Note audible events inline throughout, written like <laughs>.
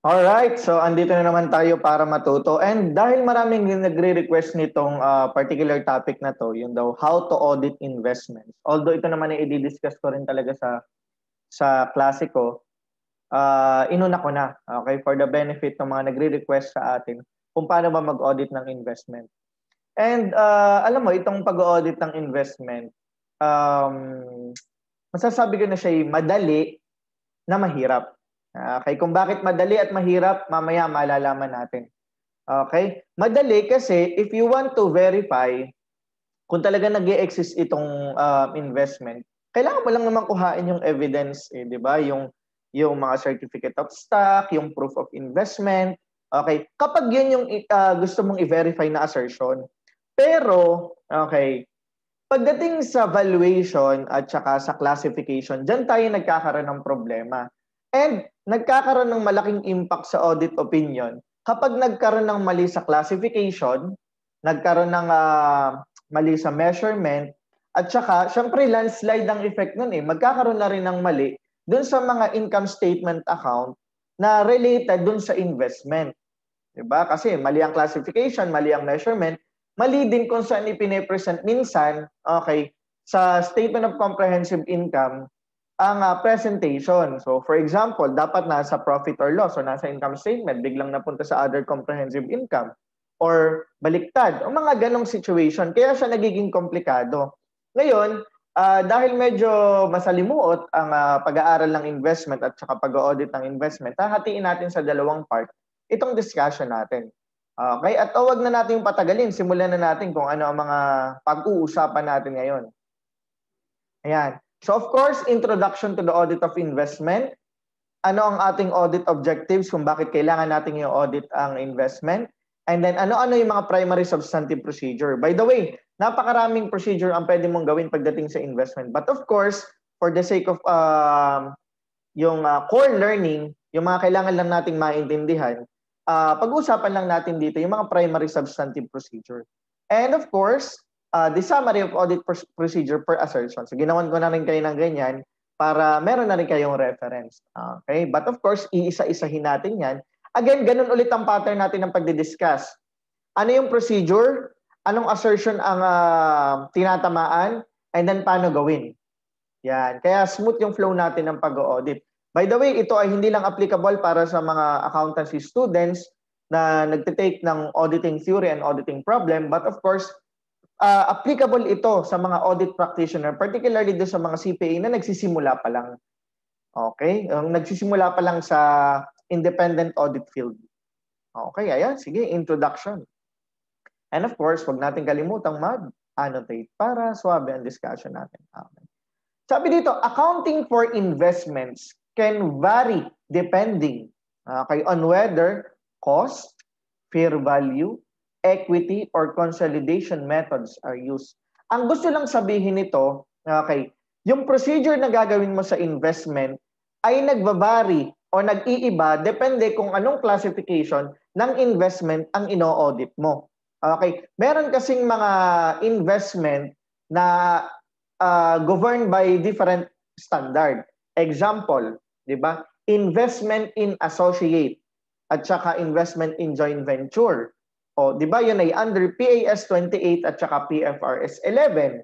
Alright, so andito na naman tayo para matuto. And dahil maraming nagre-request nitong uh, particular topic na to, yung daw how to audit investments. Although ito naman ay i-discuss ko rin talaga sa sa klase uh, inuna ko na, okay, for the benefit ng mga nagre-request sa atin kung paano ba mag-audit ng investment. And uh, alam mo, itong pag-audit ng investment, um, masasabi ko na siya madali na mahirap. Okay, kung bakit madali at mahirap, mamaya malalaman natin. Okay? Madali kasi if you want to verify kung talaga nag exist itong uh, investment, kailangan mo lang naman kuhain yung evidence, eh, 'di ba? Yung yung mga certificate of stock, yung proof of investment. Okay? Kapag 'yun yung uh, gusto mong i-verify na assertion. Pero, okay, pagdating sa valuation at saka sa classification, diyan tayo nagkakaroon ng problema. And nagkakaroon ng malaking impact sa audit opinion kapag nagkaroon ng mali sa classification, nagkaroon ng uh, mali sa measurement, at saka, syempre, landslide ang effect nun eh. Magkakaroon na rin ng mali dun sa mga income statement account na related dun sa investment. Diba? Kasi mali ang classification, mali ang measurement, mali din kung saan ipine-present minsan, okay, sa statement of comprehensive income, ang uh, presentation. So for example, dapat nasa profit or loss o nasa income statement, biglang napunta sa other comprehensive income or baliktad. O mga ganong situation. Kaya siya nagiging komplikado. Ngayon, uh, dahil medyo masalimuot ang uh, pag-aaral ng investment at saka pag-audit ng investment, hahatiin natin sa dalawang part itong discussion natin. Okay? At huwag na natin yung patagalin. Simulan na natin kung ano ang mga pag-uusapan natin ngayon. Ayan. So of course, introduction to the audit of investment. Ano ang ating audit objectives kung bakit kailangan nating i-audit ang investment? And then ano-ano yung mga primary substantive procedure? By the way, napakaraming procedure ang pwede mong gawin pagdating sa investment. But of course, for the sake of uh, yung uh, core learning, yung mga kailangan lang nating maintindihan, uh, pag-uusapan lang natin dito yung mga primary substantive procedure. And of course, uh, the summary of audit procedure per assertion. So ginawan ko na rin kayo ng ganyan para meron na rin kayong reference. Okay? But of course, iisa-isahin natin yan. Again, ganun ulit ang pattern natin ng pagdi-discuss. Ano yung procedure? Anong assertion ang uh, tinatamaan? And then paano gawin? Yan. Kaya smooth yung flow natin ng pag-audit. By the way, ito ay hindi lang applicable para sa mga accountancy students na nagte-take ng auditing theory and auditing problem, but of course, uh, applicable ito sa mga audit practitioner, particularly do sa mga CPA na nagsisimula pa lang. Okay? Ang nagsisimula pa lang sa independent audit field. Okay, ayan. Sige, introduction. And of course, wag natin kalimutang mag-annotate para swabe ang discussion natin. Okay. Sabi dito, accounting for investments can vary depending okay, on whether cost, fair value, equity or consolidation methods are used. Ang gusto lang sabihin nito, okay, yung procedure na gagawin mo sa investment ay nagbabari o nag-iiba depende kung anong classification ng investment ang ino-audit mo. Okay, meron kasing mga investment na uh, governed by different standard. Example, 'di ba? Investment in associate at saka investment in joint venture. O, di ba, yun ay under PAS 28 at saka PFRS 11.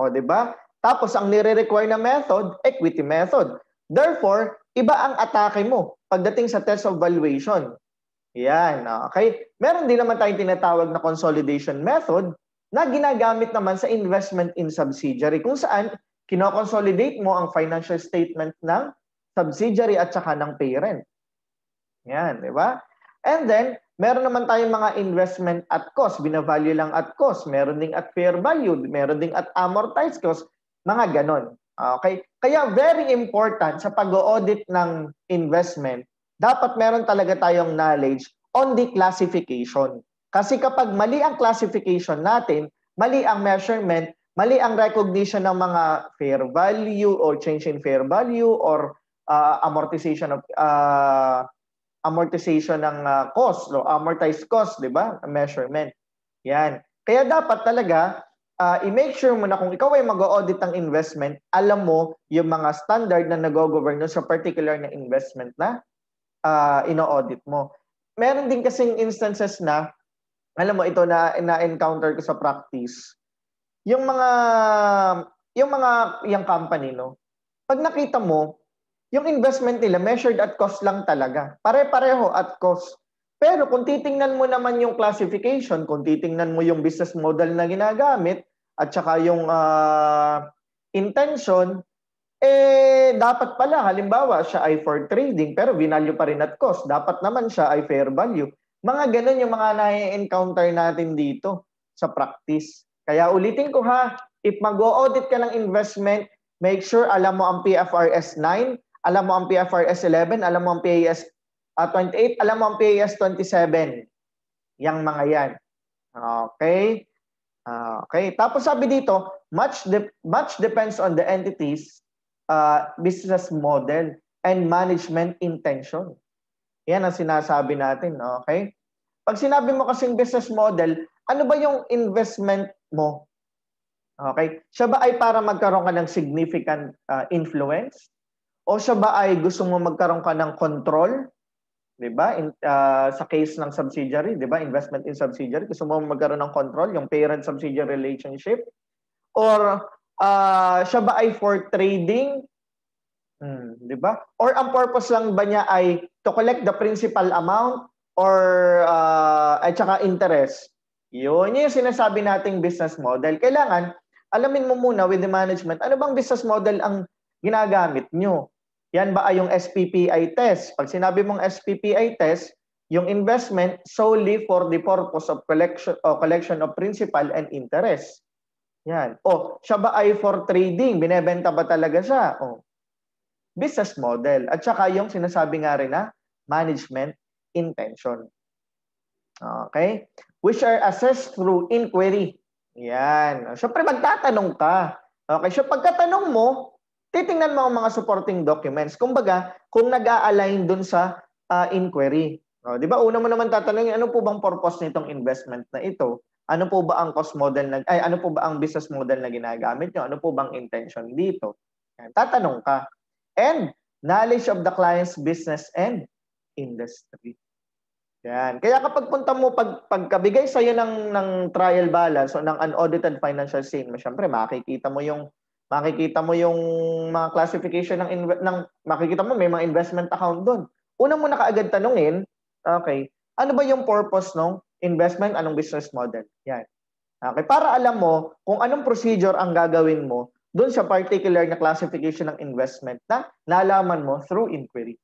O, di ba? Tapos, ang nire-require na method, equity method. Therefore, iba ang atake mo pagdating sa test of valuation. Yan, okay? Meron din naman tayong tinatawag na consolidation method na ginagamit naman sa investment in subsidiary kung saan kinoconsolidate mo ang financial statement ng subsidiary at saka ng parent. Yan, di ba? And then, Meron naman tayong mga investment at cost, binavalue lang at cost. Meron ding at fair value, meron ding at amortized cost, mga ganon. Okay? Kaya very important sa pag-audit ng investment, dapat meron talaga tayong knowledge on the classification. Kasi kapag mali ang classification natin, mali ang measurement, mali ang recognition ng mga fair value or change in fair value or uh, amortization of uh, amortization ng uh, cost, no? amortized cost, di ba? Measurement. Yan. Kaya dapat talaga, uh, i-make sure mo na kung ikaw ay mag-audit ng investment, alam mo yung mga standard na nag-govern sa particular na investment na uh, ino-audit mo. Meron din kasing instances na, alam mo ito na na-encounter ko sa practice, yung mga yung mga yung company no. Pag nakita mo, yung investment nila measured at cost lang talaga. Pare-pareho at cost. Pero kung titingnan mo naman yung classification, kung titingnan mo yung business model na ginagamit at saka yung uh, intention, eh dapat pala halimbawa siya ay for trading pero binalyo pa rin at cost. Dapat naman siya ay fair value. Mga ganun yung mga na-encounter natin dito sa practice. Kaya ulitin ko ha, if mag-audit ka ng investment, make sure alam mo ang PFRS 9, alam mo ang PFRS 11, alam mo ang PAS uh, 28, alam mo ang PAS 27. Yang mga yan. Okay? Uh, okay. Tapos sabi dito, much de- much depends on the entities uh, business model and management intention. Yan ang sinasabi natin, okay? Pag sinabi mo kasing business model, ano ba yung investment mo? Okay? Siya ba ay para magkaroon ka ng significant uh, influence? O siya ba ay gusto mo magkaroon ka ng control? 'Di ba? In, uh, sa case ng subsidiary, 'di ba? Investment in subsidiary, gusto mo magkaroon ng control, yung parent subsidiary relationship? Or uh, siya ba ay for trading? Hmm, 'di ba? Or ang purpose lang ba niya ay to collect the principal amount or uh, at saka interest? Yun, yun yung sinasabi nating business model. Kailangan alamin mo muna with the management, ano bang business model ang ginagamit nyo? Yan ba ay yung SPPI test? Pag sinabi mong SPPI test, yung investment solely for the purpose of collection, o collection of principal and interest. Yan. O, siya ba ay for trading? Binebenta ba talaga siya? O, business model. At saka yung sinasabi nga rin na management intention. Okay? Which are assessed through inquiry. Yan. Siyempre, magtatanong ka. Okay? So, pagkatanong mo, titingnan mo ang mga supporting documents. Kumbaga, kung nag-a-align dun sa uh, inquiry. O, di ba? Una mo naman tatanungin, ano po bang purpose nitong investment na ito? Ano po ba ang cost model na ay ano po ba ang business model na ginagamit niyo? Ano po bang intention dito? Yan, tatanong ka. And knowledge of the client's business and industry. Yan. Kaya kapag punta mo pag pagkabigay sa iyo ng ng trial balance o ng unaudited financial statement, syempre makikita mo yung makikita mo yung mga classification ng ng makikita mo may mga investment account doon. Una mo na kaagad tanungin, okay, ano ba yung purpose ng investment, anong business model. Yan. Okay, para alam mo kung anong procedure ang gagawin mo doon sa particular na classification ng investment na nalaman mo through inquiry.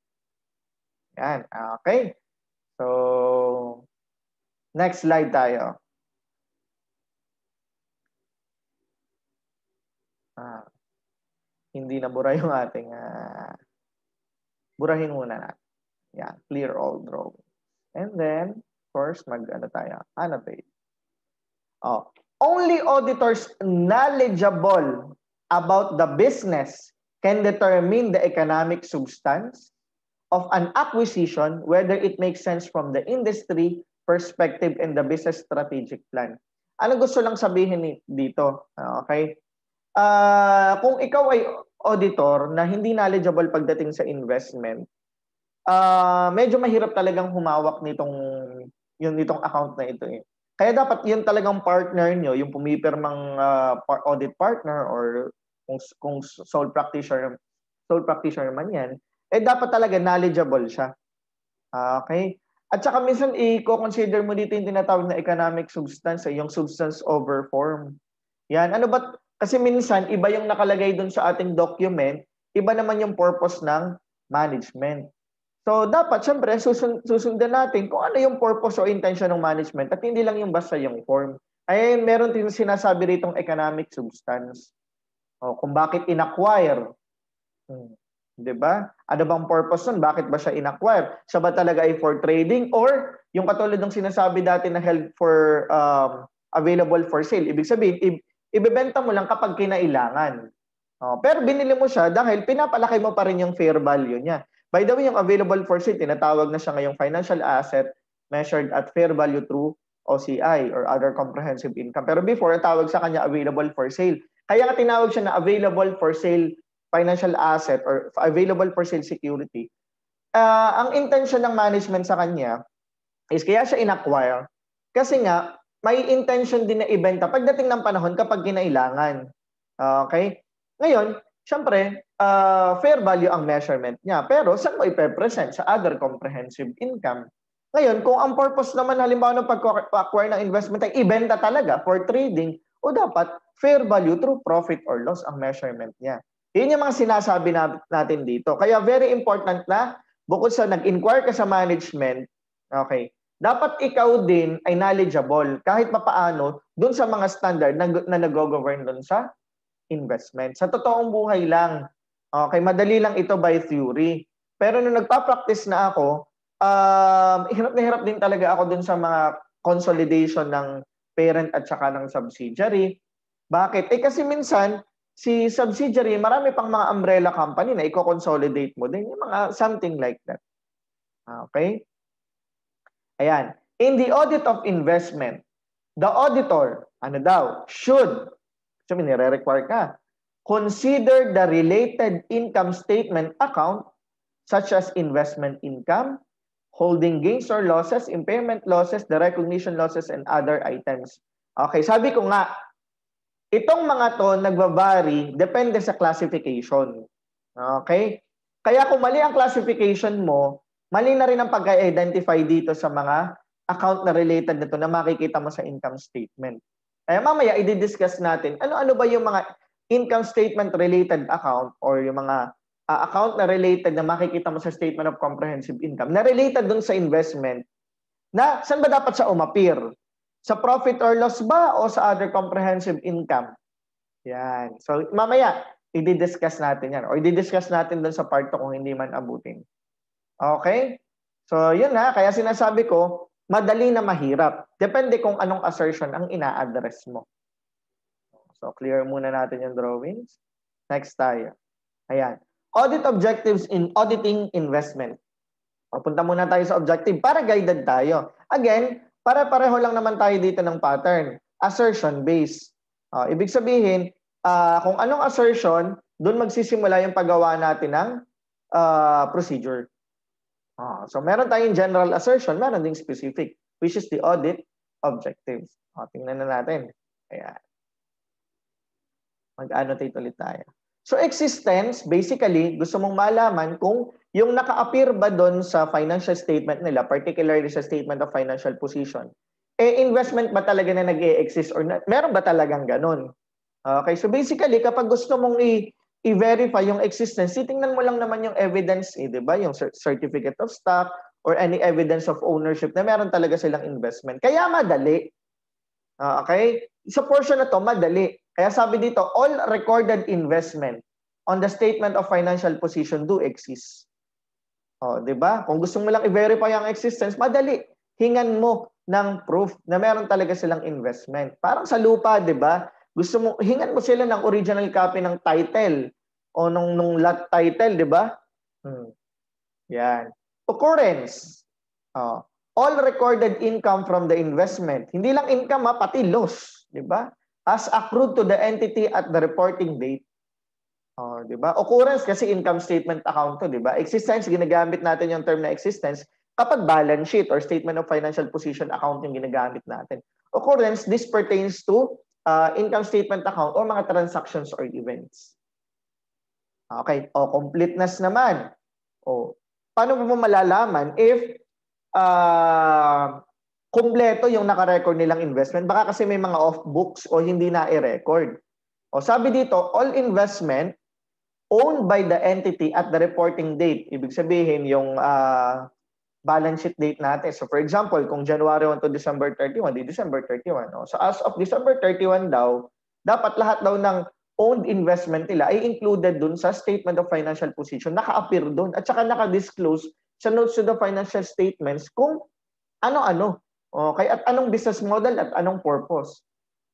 Yan. Okay. So, next slide tayo. Ah, hindi na bura yung ating uh, burahin muna natin. Yan, clear all drawing. And then, First, mag-ano tayo, annotate. Oh. Only auditors knowledgeable about the business can determine the economic substance of an acquisition, whether it makes sense from the industry perspective and the business strategic plan. Ano gusto lang sabihin dito? Okay? Uh, kung ikaw ay auditor na hindi knowledgeable pagdating sa investment, uh, medyo mahirap talagang humawak nitong yung itong account na ito eh. Kaya dapat yun talagang partner nyo, yung pumipirmang uh, audit partner or kung, kung sole practitioner sole practitioner man yan, eh dapat talaga knowledgeable siya. Okay? At saka minsan i-consider mo dito yung tinatawag na economic substance, yung substance over form. Yan. Ano ba? Kasi minsan, iba yung nakalagay dun sa ating document, iba naman yung purpose ng management. So, dapat, syempre, susund- susundan natin kung ano yung purpose o intention ng management at hindi lang yung basta yung form. Ay, meron din sinasabi rito economic substance. O, kung bakit inacquire. Hmm. 'Di ba? Ano bang purpose nun? Bakit ba siya inacquire? Siya ba talaga ay for trading or yung katulad ng sinasabi dati na held for um, available for sale. Ibig sabihin, ibebenta mo lang kapag kinailangan. Oh, pero binili mo siya dahil pinapalaki mo pa rin yung fair value niya. By the way, yung available for sale, tinatawag na siya ngayong financial asset measured at fair value through OCI or other comprehensive income. Pero before, tawag sa kanya available for sale. Kaya nga tinawag siya na available for sale financial asset or available for sale security. uh, ang intention ng management sa kanya is kaya siya inacquire kasi nga may intention din na ibenta pagdating ng panahon kapag kinailangan. Okay? Ngayon, syempre, uh, fair value ang measurement niya. Pero saan mo ipe-present? Sa other comprehensive income. Ngayon, kung ang purpose naman halimbawa ng pag-acquire ng investment ay ibenta talaga for trading, o dapat fair value through profit or loss ang measurement niya. Yun yung mga sinasabi natin dito. Kaya very important na bukod sa nag-inquire ka sa management, okay, dapat ikaw din ay knowledgeable kahit papaano dun sa mga standard na, na nag-govern dun sa investment. Sa totoong buhay lang. Okay, madali lang ito by theory. Pero nung nagpa-practice na ako, um, hirap na hirap din talaga ako dun sa mga consolidation ng parent at saka ng subsidiary. Bakit? Eh kasi minsan, si subsidiary, marami pang mga umbrella company na i-consolidate mo din. Yung mga something like that. Okay? Ayan. In the audit of investment, the auditor, ano daw, should, sabi nire-require ka, consider the related income statement account such as investment income, holding gains or losses, impairment losses, the recognition losses, and other items. Okay, sabi ko nga, itong mga to nagbabari depende sa classification. Okay? Kaya kung mali ang classification mo, mali na rin ang pag-identify dito sa mga account na related nito na makikita mo sa income statement. Kaya mamaya i-discuss natin ano-ano ba yung mga income statement related account or yung mga uh, account na related na makikita mo sa statement of comprehensive income na related dun sa investment na saan ba dapat siya umapir? Sa profit or loss ba o sa other comprehensive income? Yan. So mamaya i-discuss natin yan or i-discuss natin dun sa part 2 kung hindi man abutin. Okay? So, yun na. Kaya sinasabi ko, madali na mahirap. Depende kung anong assertion ang ina-address mo. So, clear muna natin yung drawings. Next tayo. Ayan. Audit objectives in auditing investment. Papunta muna tayo sa objective para guided tayo. Again, para pareho lang naman tayo dito ng pattern. Assertion-based. Uh, ibig sabihin, uh, kung anong assertion, doon magsisimula yung paggawa natin ng uh, procedure. Ah, so meron tayong general assertion, meron ding specific, which is the audit objectives. Ah, tingnan na natin. Ayan. Mag-annotate ulit tayo. So existence, basically, gusto mong malaman kung yung naka-appear ba doon sa financial statement nila, particularly sa statement of financial position, eh investment ba talaga na nag exist or na, meron ba talagang ganun? Okay, so basically, kapag gusto mong i- i-verify yung existence, titingnan mo lang naman yung evidence, eh, di ba? Yung certificate of stock or any evidence of ownership na meron talaga silang investment. Kaya madali. Uh, okay? Sa portion na to, madali. Kaya sabi dito, all recorded investment on the statement of financial position do exist. Oh, 'di ba? Kung gusto mo lang i-verify ang existence, madali. Hingan mo ng proof na meron talaga silang investment. Parang sa lupa, 'di ba? Gusto mo, hingan mo sila ng original copy ng title o nung, nung lot title, di ba? Hmm. Yan. Occurrence. Oh. All recorded income from the investment. Hindi lang income, ha, pati loss. Di ba? As accrued to the entity at the reporting date. Oh, 'di ba? Occurrence kasi income statement account 'to, 'di ba? Existence ginagamit natin yung term na existence kapag balance sheet or statement of financial position account yung ginagamit natin. Occurrence this pertains to uh, income statement account or mga transactions or events. Okay, o completeness naman. O paano mo malalaman if uh, kumpleto yung naka-record nilang investment? Baka kasi may mga off books o hindi na i-record. O sabi dito, all investment owned by the entity at the reporting date. Ibig sabihin yung uh, balance sheet date natin. So for example, kung January 1 to December 31, di December 31. No? So as of December 31 daw, dapat lahat daw ng owned investment nila ay included dun sa statement of financial position, naka-appear dun at saka naka-disclose sa notes to the financial statements kung ano-ano. Okay, at anong business model at anong purpose.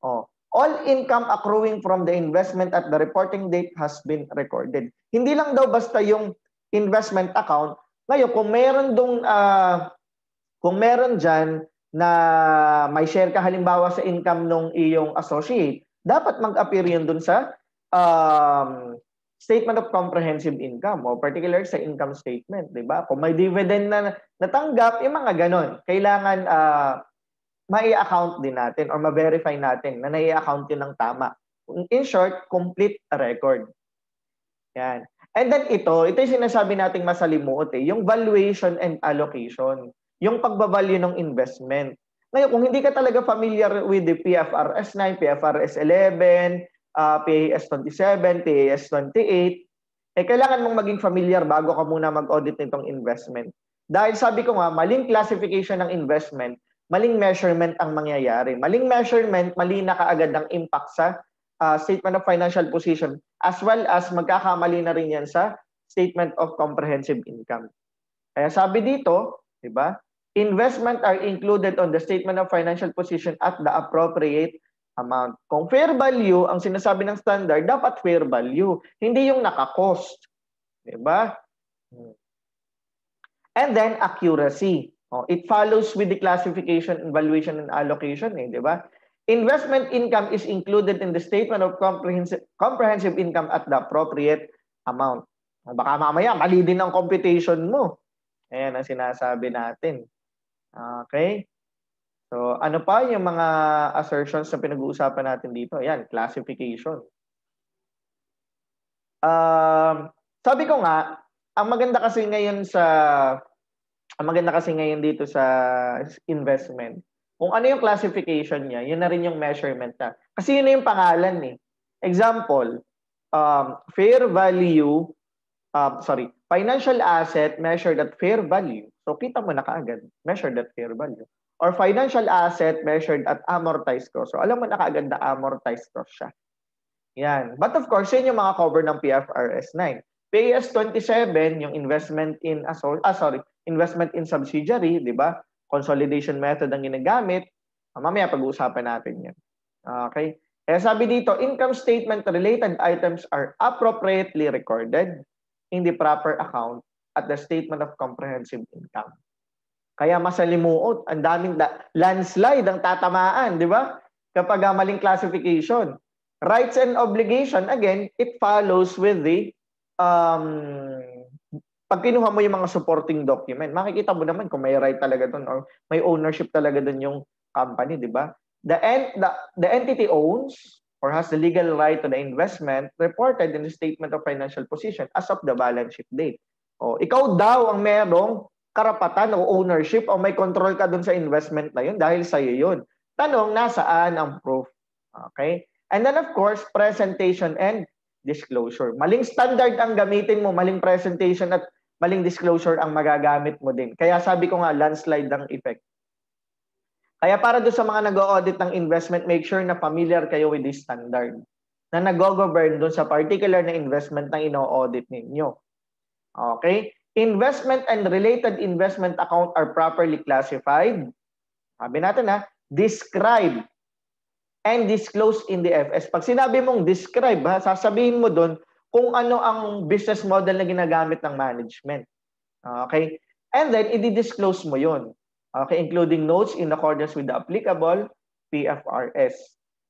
Oh, all income accruing from the investment at the reporting date has been recorded. Hindi lang daw basta yung investment account, ngayon, kung meron dong, uh, kung meron dyan na may share ka halimbawa sa income ng iyong associate, dapat mag-appear yun dun sa um, statement of comprehensive income o particular sa income statement, 'di ba? Kung may dividend na natanggap, yung mga ganon, kailangan uh, mai-account din natin or ma-verify natin na nai-account yun ng tama. In short, complete record. Yan. And then ito, ito yung sinasabi nating masalimuot eh, yung valuation and allocation, yung pagbabalyo ng investment. Ngayon, kung hindi ka talaga familiar with the PFRS 9, PFRS 11, uh, PAS 27, PAS 28, eh kailangan mong maging familiar bago ka muna mag-audit nitong investment. Dahil sabi ko nga, maling classification ng investment maling measurement ang mangyayari. Maling measurement, mali na kaagad ang impact sa uh, statement of financial position as well as magkakamali na rin yan sa statement of comprehensive income. Kaya sabi dito, di ba? Investment are included on the statement of financial position at the appropriate amount. Kung fair value ang sinasabi ng standard, dapat fair value, hindi yung naka-cost. Di ba? And then accuracy. Oh, it follows with the classification, evaluation, and allocation, eh, di ba? Investment income is included in the statement of comprehensive, comprehensive income at the appropriate amount. Baka mamaya, mali din ang computation mo. Ayan ang sinasabi natin. Okay? So, ano pa yung mga assertions na pinag-uusapan natin dito? Ayan, classification. Um, sabi ko nga, ang maganda kasi ngayon sa ang maganda kasi ngayon dito sa investment, kung ano yung classification niya, yun na rin yung measurement na. Kasi yun na yung pangalan eh. Example, um, fair value, uh, sorry, financial asset measured at fair value. So kita mo na kaagad, measured at fair value. Or financial asset measured at amortized cost. So alam mo na kaagad na amortized cost siya. Yan. But of course, yun yung mga cover ng PFRS 9. PAS 27, yung investment in, ah, sorry, investment in subsidiary, di ba? Consolidation method ang ginagamit. Uh, mamaya pag-uusapan natin yan. Okay? Kaya sabi dito, income statement related items are appropriately recorded in the proper account at the statement of comprehensive income. Kaya masalimuot, ang daming da- landslide ang tatamaan, di ba? Kapag uh, maling classification. Rights and obligation, again, it follows with the um, pag kinuha mo yung mga supporting document, makikita mo naman kung may right talaga doon or may ownership talaga doon yung company, di ba? The, en- the, the entity owns or has the legal right to the investment reported in the statement of financial position as of the balance sheet date. O, ikaw daw ang merong karapatan o ownership o may control ka doon sa investment na yun dahil sa iyo yun. Tanong, nasaan ang proof? Okay? And then of course, presentation and disclosure. Maling standard ang gamitin mo, maling presentation at maling disclosure ang magagamit mo din. Kaya sabi ko nga, landslide ang effect. Kaya para doon sa mga nag-audit ng investment, make sure na familiar kayo with this standard na nag-govern doon sa particular na investment na ino-audit ninyo. Okay? Investment and related investment account are properly classified. Sabi natin ha, describe and disclose in the FS. Pag sinabi mong describe, ha, sasabihin mo doon kung ano ang business model na ginagamit ng management. Okay? And then, i-disclose mo yon. Okay? Including notes in accordance with the applicable PFRS.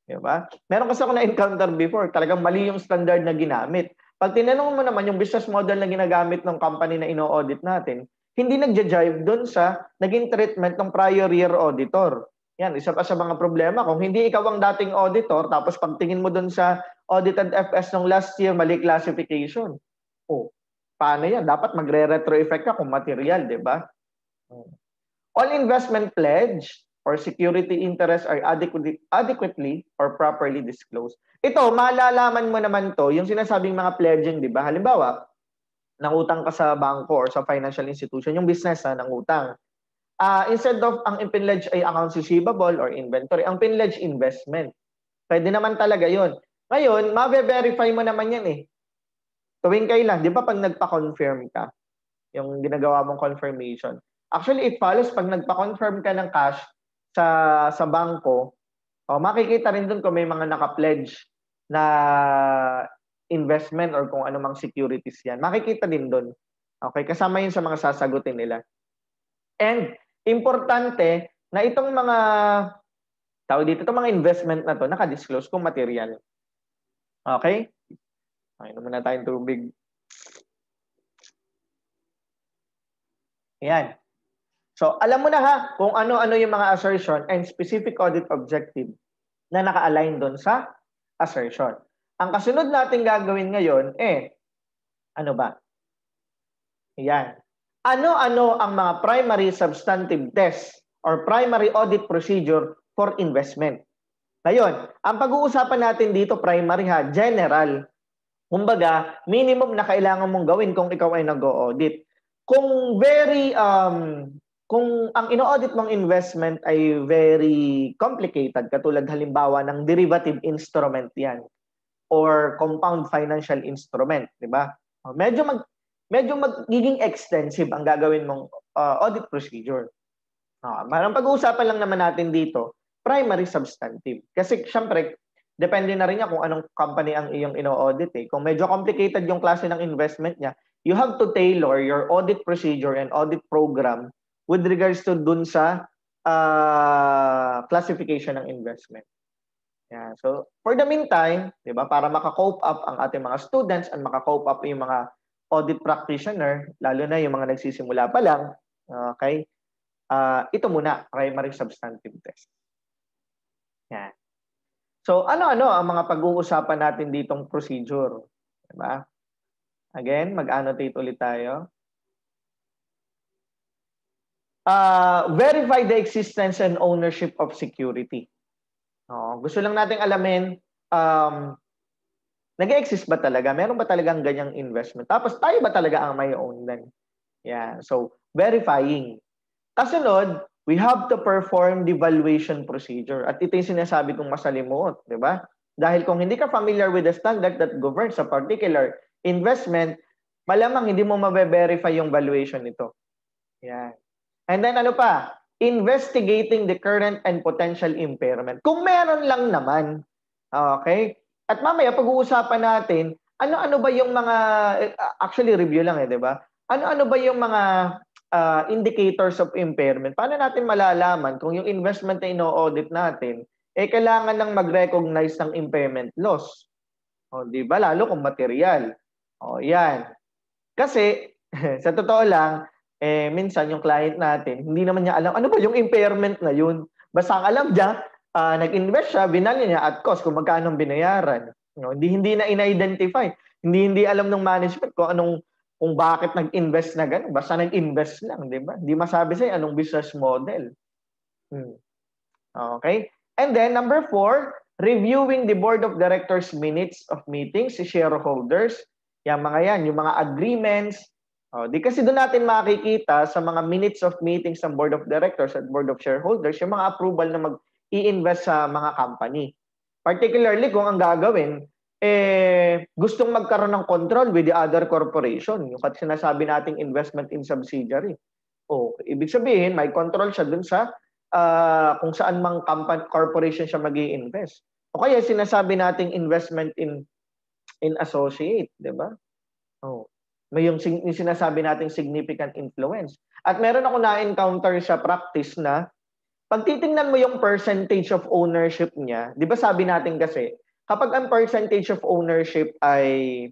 Diba? Meron kasi ako na-encounter before, talagang mali yung standard na ginamit. Pag tinanong mo naman yung business model na ginagamit ng company na ino-audit natin, hindi nagja-jive doon sa naging treatment ng prior year auditor. Yan, isa pa sa mga problema. Kung hindi ikaw ang dating auditor, tapos pagtingin mo doon sa audited FS ng last year, mali classification. Oh, paano yan? Dapat magre-retro effect ka kung material, di ba? All investment pledge or security interest are adequately, adequately or properly disclosed. Ito, malalaman mo naman to, yung sinasabing mga pledging, di ba? Halimbawa, nangutang ka sa bangko or sa financial institution, yung business na nangutang uh, instead of ang pinledge ay accounts receivable or inventory, ang pinledge investment. Pwede naman talaga yon. Ngayon, ma-verify mo naman yan eh. Tuwing kailan, di ba pag nagpa-confirm ka, yung ginagawa mong confirmation, actually it follows pag nagpa-confirm ka ng cash sa sa bangko, oh, makikita rin doon kung may mga naka-pledge na investment or kung ano mang securities yan. Makikita din doon. Okay, kasama yun sa mga sasagutin nila. And importante na itong mga tawag dito, itong mga investment na to, naka-disclose kung material. Okay? Okay, naman na tayong tubig. Ayan. So, alam mo na ha kung ano-ano yung mga assertion and specific audit objective na naka-align doon sa assertion. Ang kasunod natin gagawin ngayon, eh, ano ba? Ayan. Ano-ano ang mga primary substantive tests or primary audit procedure for investment? Ngayon, ang pag-uusapan natin dito, primary ha, general. Kumbaga, minimum na kailangan mong gawin kung ikaw ay nag-audit. Kung very, um, kung ang ino-audit mong investment ay very complicated, katulad halimbawa ng derivative instrument yan, or compound financial instrument, di ba? Medyo mag medyo magiging extensive ang gagawin mong uh, audit procedure. Uh, parang pag-uusapan lang naman natin dito, primary substantive. Kasi syempre, depende na rin niya kung anong company ang iyong ino-audit eh. Kung medyo complicated yung klase ng investment niya, you have to tailor your audit procedure and audit program with regards to dun sa uh, classification ng investment. Yeah. So, for the meantime, 'di ba, para maka-cope up ang ating mga students and maka-cope up yung mga audit practitioner, lalo na yung mga nagsisimula pa lang, okay? Uh, ito muna, primary substantive test. Yan. So, ano-ano ang mga pag-uusapan natin ditong procedure? Diba? Again, mag-annotate ulit tayo. Uh, verify the existence and ownership of security. Oh, gusto lang nating alamin, um, nag-exist ba talaga? Meron ba talagang ganyang investment? Tapos tayo ba talaga ang may own nun? Yeah. So, verifying. Kasunod, we have to perform the valuation procedure. At ito yung sinasabi kong masalimuot, di ba? Dahil kung hindi ka familiar with the standard that governs a particular investment, malamang hindi mo mabe-verify yung valuation nito. Yan. And then ano pa? Investigating the current and potential impairment. Kung meron lang naman, okay? At mamaya pag-uusapan natin, ano-ano ba yung mga, actually review lang eh, di ba? Ano-ano ba yung mga uh, indicators of impairment, paano natin malalaman kung yung investment na ino-audit natin, eh kailangan nang mag-recognize ng impairment loss. O, di ba? Lalo kung material. O, yan. Kasi, <laughs> sa totoo lang, eh, minsan yung client natin, hindi naman niya alam, ano ba yung impairment na yun? Basta ang alam niya, uh, nag-invest siya, binali niya at cost kung magkano binayaran. No, hindi hindi na in-identify. Hindi hindi alam ng management kung anong kung bakit nag-invest na gano'n. Basta nag-invest lang, di ba? Hindi masabi sa'yo anong business model. Hmm. Okay? And then, number four, reviewing the board of directors minutes of meetings, si shareholders. Yan mga yan, yung mga agreements. Oh, di kasi doon natin makikita sa mga minutes of meetings ng board of directors at board of shareholders, yung mga approval na mag-i-invest sa mga company. Particularly kung ang gagawin, eh, gustong magkaroon ng control with the other corporation. Yung kat sinasabi nating investment in subsidiary. O, ibig sabihin, may control siya dun sa uh, kung saan mang company, corporation siya mag invest O kaya sinasabi nating investment in in associate, di ba? Oh. May yung, yung sinasabi nating significant influence. At meron ako na-encounter sa practice na pag titingnan mo yung percentage of ownership niya, di ba sabi natin kasi, Kapag ang percentage of ownership ay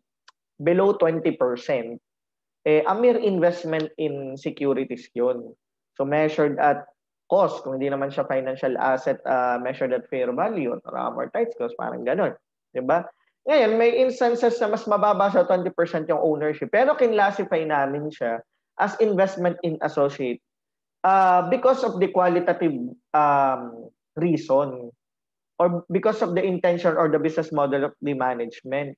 below 20%, eh, a mere investment in securities yun. So measured at cost, kung hindi naman siya financial asset uh, measured at fair value or amortized cost, parang ganun. Diba? Ngayon, may instances na mas mababa sa 20% yung ownership, pero kinlassify namin siya as investment in associate uh, because of the qualitative um, reason or because of the intention or the business model of the management.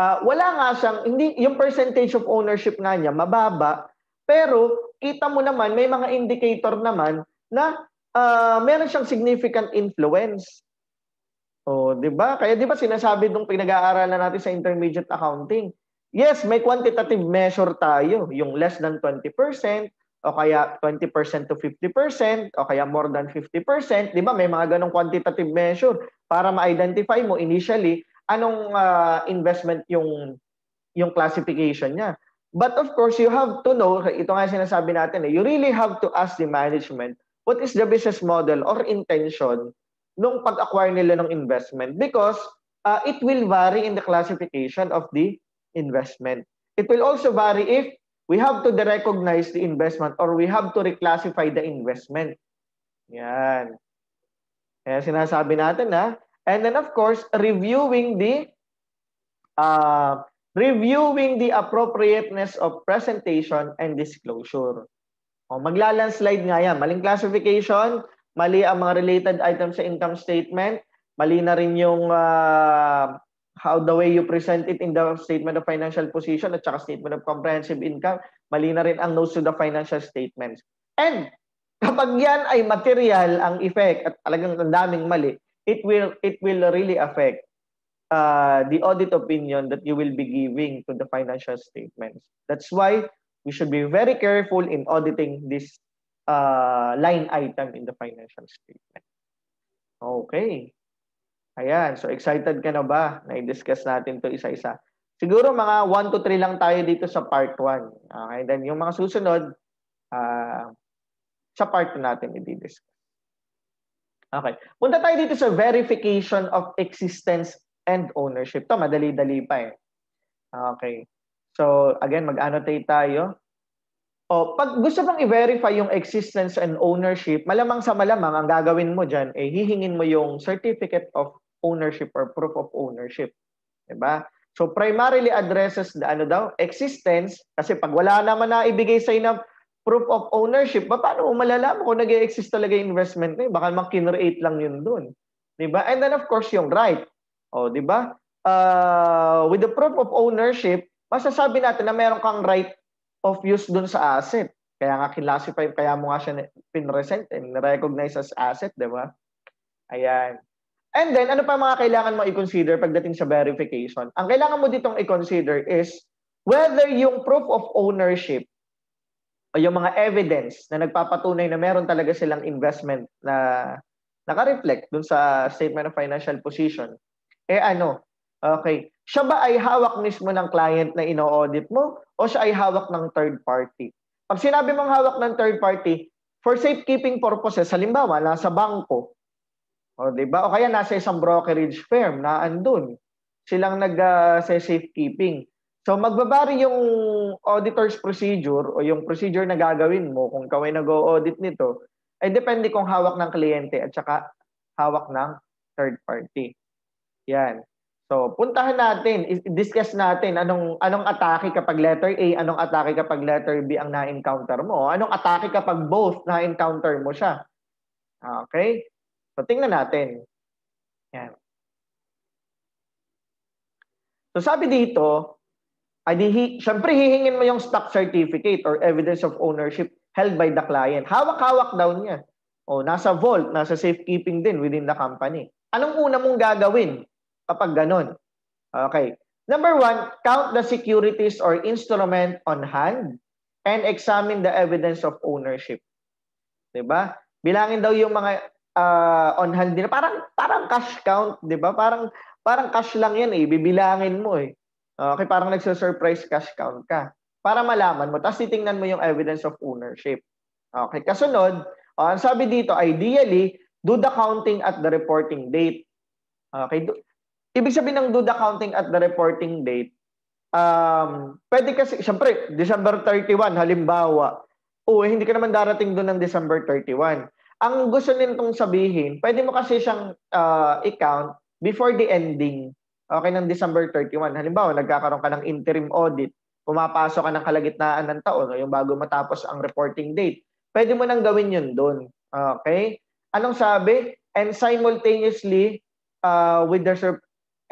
Uh, wala nga siyang, hindi, yung percentage of ownership nga niya, mababa, pero kita mo naman, may mga indicator naman na uh, meron siyang significant influence. Oh, 'di ba? Kaya 'di ba sinasabi nung pinag-aaralan natin sa intermediate accounting, yes, may quantitative measure tayo, yung less than 20%, o kaya 20% to 50% o kaya more than 50%, 'di ba? May mga ganong quantitative measure para ma-identify mo initially anong uh, investment yung yung classification niya. But of course, you have to know, ito nga sinasabi natin, eh, you really have to ask the management what is the business model or intention nung pag-acquire nila ng investment because uh, it will vary in the classification of the investment. It will also vary if we have to recognize the investment or we have to reclassify the investment. Yan. Kaya sinasabi natin na. And then of course, reviewing the uh, reviewing the appropriateness of presentation and disclosure. O, maglalandslide nga yan. Maling classification, mali ang mga related items sa income statement, mali na rin yung uh, how the way you present it in the statement of financial position at saka statement of comprehensive income, mali na rin ang notes to the financial statements. And kapag yan ay material ang effect at talagang ang daming mali, it will it will really affect uh, the audit opinion that you will be giving to the financial statements. That's why we should be very careful in auditing this uh, line item in the financial statement. Okay. Ayan, so excited ka na ba na i-discuss natin to isa-isa? Siguro mga 1 to 3 lang tayo dito sa part 1. Okay, then yung mga susunod, uh, sa part 2 natin i-discuss. Okay, punta tayo dito sa verification of existence and ownership. To madali-dali pa eh. Okay. So, again, mag-annotate tayo. O, pag gusto mong i-verify yung existence and ownership, malamang sa malamang, ang gagawin mo dyan, eh, hihingin mo yung certificate of ownership or proof of ownership. Diba? So, primarily addresses the ano daw, existence, kasi pag wala naman na ibigay sa'yo na proof of ownership, ba, paano mo malalaman kung nag-exist talaga yung investment na yun? Baka makinreate lang yun dun. Diba? And then, of course, yung right. O, diba? Uh, with the proof of ownership, masasabi natin na meron kang right of use dun sa asset. Kaya nga classify, kaya mo nga siya pinresent and recognize as asset, di ba? Ayan. And then, ano pa mga kailangan mo i-consider pagdating sa verification? Ang kailangan mo ditong i-consider is whether yung proof of ownership o yung mga evidence na nagpapatunay na meron talaga silang investment na naka-reflect dun sa statement of financial position, eh ano, okay, siya ba ay hawak mismo ng client na ino-audit mo o siya ay hawak ng third party? Pag sinabi mong hawak ng third party, for safekeeping purposes, halimbawa, nasa bangko, o, di ba? O kaya nasa isang brokerage firm na andun. Silang nag-safekeeping. Uh, so, magbabari yung auditor's procedure o yung procedure na gagawin mo kung ikaw ay nag-audit nito, ay depende kung hawak ng kliyente at saka hawak ng third party. Yan. So, puntahan natin, discuss natin anong anong atake kapag letter A, anong atake kapag letter B ang na-encounter mo. Anong atake kapag both na-encounter mo siya. Okay? So, tingnan natin. Yan. So, sabi dito, ay di, syempre hihingin mo yung stock certificate or evidence of ownership held by the client. Hawak-hawak daw niya. O, nasa vault, nasa safekeeping din within the company. Anong una mong gagawin? kapag ganun. Okay. Number one, count the securities or instrument on hand and examine the evidence of ownership. 'Di ba? Bilangin daw yung mga uh, on hand din. Parang parang cash count, 'di ba? Parang parang cash lang 'yan eh, bibilangin mo eh. Okay, parang nagso-surprise cash count ka para malaman mo. Tapos titingnan mo yung evidence of ownership. Okay, kasunod, uh, ang sabi dito, ideally, do the counting at the reporting date. Okay, Ibig sabihin ng do the counting at the reporting date, um, pwede kasi, syempre, December 31, halimbawa, o hindi ka naman darating doon ng December 31. Ang gusto nitong sabihin, pwede mo kasi siyang uh, i-count before the ending okay, ng December 31. Halimbawa, nagkakaroon ka ng interim audit, pumapasok ka ng kalagitnaan ng taon, yung bago matapos ang reporting date. Pwede mo nang gawin yun doon. Okay? Anong sabi? And simultaneously, uh, with the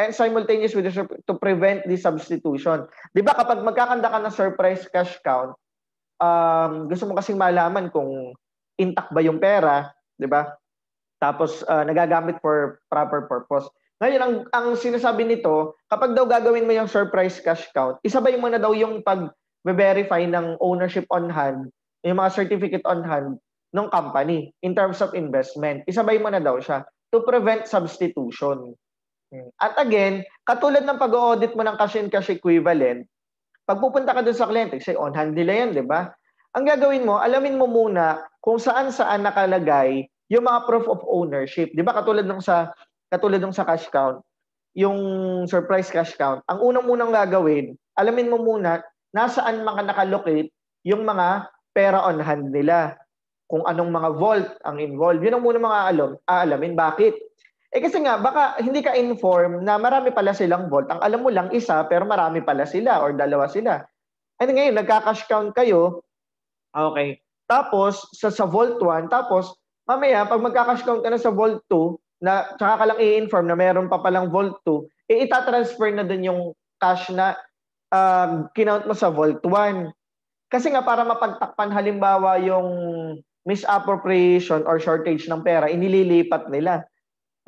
and simultaneous with the to prevent the substitution. 'Di ba kapag magkakanda ka ng surprise cash count, um, gusto mo kasing malaman kung intact ba yung pera, 'di ba? Tapos uh, nagagamit for proper purpose. Ngayon ang ang sinasabi nito, kapag daw gagawin mo yung surprise cash count, isabay mo na daw yung pag verify ng ownership on hand, yung mga certificate on hand ng company in terms of investment. Isabay mo na daw siya to prevent substitution. At again, katulad ng pag-audit mo ng cash and cash equivalent, pag pupunta ka dun sa kliyente, say on hand nila yan, di ba? Ang gagawin mo, alamin mo muna kung saan-saan nakalagay yung mga proof of ownership. Di ba? Katulad nung sa katulad nung sa cash count. yung surprise cash count, ang unang munang gagawin, alamin mo muna nasaan mga nakalocate yung mga pera on hand nila. Kung anong mga vault ang involved. Yun ang muna mga alam, aalamin. Bakit? Eh kasi nga, baka hindi ka inform na marami pala silang vault. Ang alam mo lang isa, pero marami pala sila or dalawa sila. And ngayon, nagka-cash count kayo. Okay. Tapos, sa, sa vault 1, tapos, mamaya, pag magka-cash count ka na sa vault 2, na tsaka ka lang i-inform na meron pa palang Vault 2, eh itatransfer na dun yung cash na uh, kinount mo sa Vault 1. Kasi nga para mapagtakpan halimbawa yung misappropriation or shortage ng pera, inililipat nila.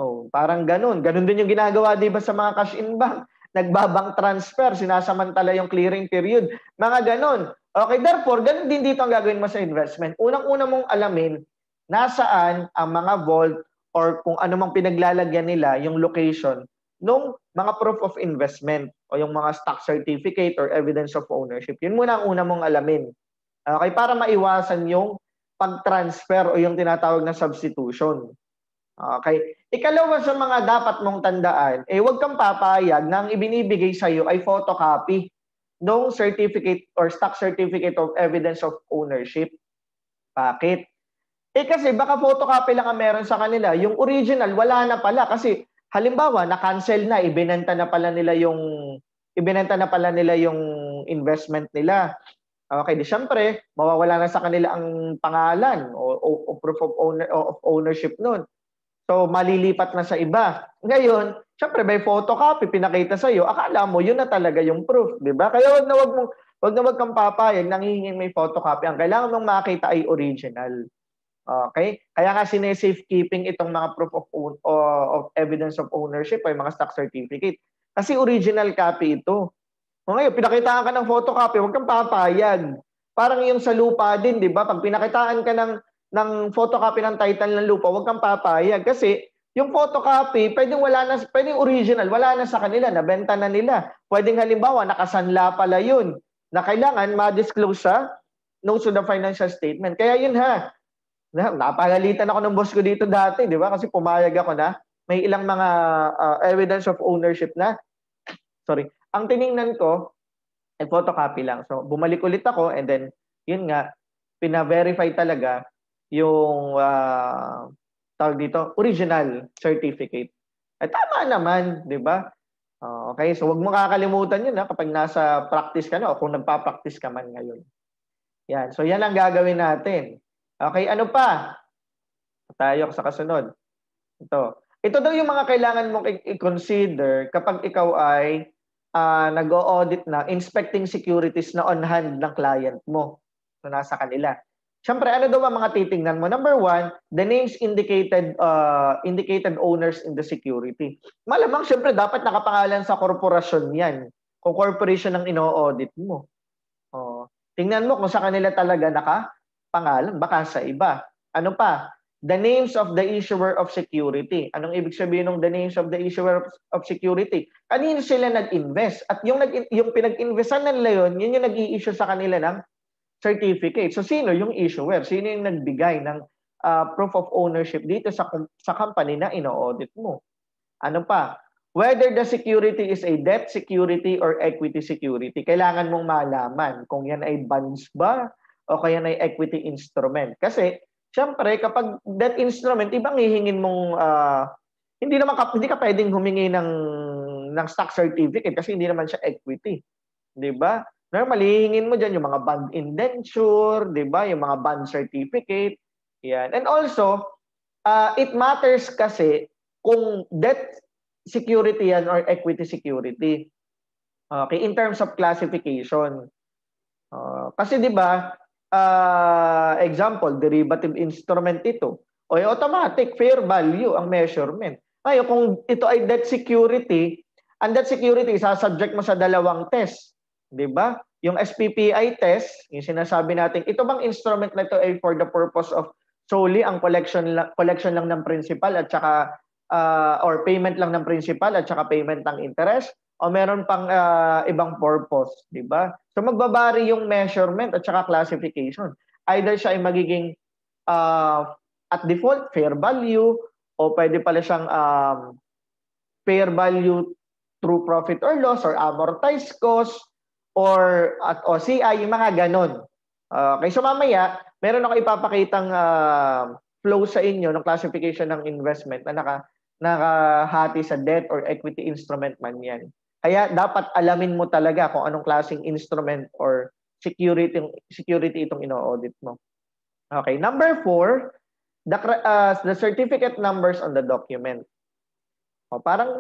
Oh, parang ganun. Ganun din yung ginagawa 'di ba sa mga cash in bank. Nagbabang transfer, sinasamantala yung clearing period. Mga ganun. Okay, therefore, ganun din dito ang gagawin mo sa investment. Unang-una mong alamin nasaan ang mga vault or kung ano mang pinaglalagyan nila yung location nung mga proof of investment o yung mga stock certificate or evidence of ownership. Yun muna ang una mong alamin. Okay, para maiwasan yung pag-transfer o yung tinatawag na substitution. Okay. Ikalawa sa mga dapat mong tandaan, eh huwag kang papayag na ang ibinibigay sa iyo ay photocopy ng certificate or stock certificate of evidence of ownership. Bakit? Eh kasi baka photocopy lang ang meron sa kanila. Yung original, wala na pala. Kasi halimbawa, na-cancel na, ibinenta na pala nila yung ibinenta na pala nila yung investment nila. Okay, di syempre, mawawala na sa kanila ang pangalan o, o, o proof of owner of ownership noon. So malilipat na sa iba. Ngayon, syempre may photocopy pinakita sa iyo, akala mo yun na talaga yung proof, di ba? Kaya wag na wag mong wag na wag kang papayag nang hihingin may photocopy. Ang kailangan mong makita ay original. Okay? Kaya nga sine-safekeeping itong mga proof of, own, of evidence of ownership o yung mga stock certificate. Kasi original copy ito. O ngayon, pinakitaan ka ng photocopy, huwag kang papayag. Parang yung sa lupa din, di ba? Pag pinakitaan ka ng, ng photocopy ng title ng lupa, huwag kang papayag. Kasi yung photocopy, pwedeng wala na, pwedeng original, wala na sa kanila, nabenta na nila. Pwedeng halimbawa, nakasanla pala yun, na kailangan ma-disclose sa notes of the financial statement. Kaya yun ha, na, napagalitan ako ng boss ko dito dati, di ba? Kasi pumayag ako na may ilang mga uh, evidence of ownership na. Sorry. Ang tiningnan ko, ay photocopy lang. So, bumalik ulit ako and then, yun nga, pina-verify talaga yung uh, tawag dito, original certificate. Eh, tama naman, di ba? Uh, okay, so wag mo kakalimutan yun ha, kapag nasa practice ka na o kung nagpa-practice ka man ngayon. Yan. So, yan ang gagawin natin. Okay, ano pa? Tayo sa kasunod. Ito. Ito daw yung mga kailangan mong i-consider kapag ikaw ay uh, nag-audit na, inspecting securities na on hand ng client mo. So, nasa kanila. Siyempre, ano daw ang mga titingnan mo? Number one, the names indicated uh, indicated owners in the security. Malamang, siyempre, dapat nakapangalan sa korporasyon yan. Kung corporation ang ino-audit mo. Oh. Tingnan mo kung sa kanila talaga naka pangalan, baka sa iba. Ano pa? The names of the issuer of security. Anong ibig sabihin ng the names of the issuer of security? Kanino sila nag-invest? At yung, nag yung pinag-investan nila yun, yun yung nag-i-issue sa kanila ng certificate. So sino yung issuer? Sino yung nagbigay ng uh, proof of ownership dito sa, sa company na ino-audit mo? Ano pa? Whether the security is a debt security or equity security, kailangan mong malaman kung yan ay bonds ba, o kaya na equity instrument. Kasi, syempre, kapag that instrument, ibang hihingin mong, uh, hindi naman ka, hindi ka pwedeng humingi ng, ng stock certificate kasi hindi naman siya equity. Di ba? Normally, hihingin mo dyan yung mga bond indenture, di ba? Yung mga bond certificate. Yan. And also, uh, it matters kasi kung debt security yan or equity security. Okay, in terms of classification. Uh, kasi 'di ba, uh, example, derivative instrument ito. O automatic, fair value ang measurement. Ngayon, kung ito ay debt security, ang debt security, subject mo sa dalawang test. Di ba? Yung SPPI test, yung sinasabi natin, ito bang instrument na ito ay for the purpose of solely ang collection collection lang ng principal at saka uh, or payment lang ng principal at saka payment ng interest o meron pang uh, ibang purpose, di ba? So magbabari yung measurement at saka classification. Either siya ay magiging uh, at default fair value o pwede pala siyang um, fair value true profit or loss or amortized cost or at OCI, yung mga ganon. Okay, so mamaya, meron ako ipapakitang uh, flow sa inyo ng classification ng investment na naka, nakahati sa debt or equity instrument man yan. Kaya dapat alamin mo talaga kung anong klaseng instrument or security security itong ino-audit mo. Okay, number four, the, uh, the certificate numbers on the document. O, parang,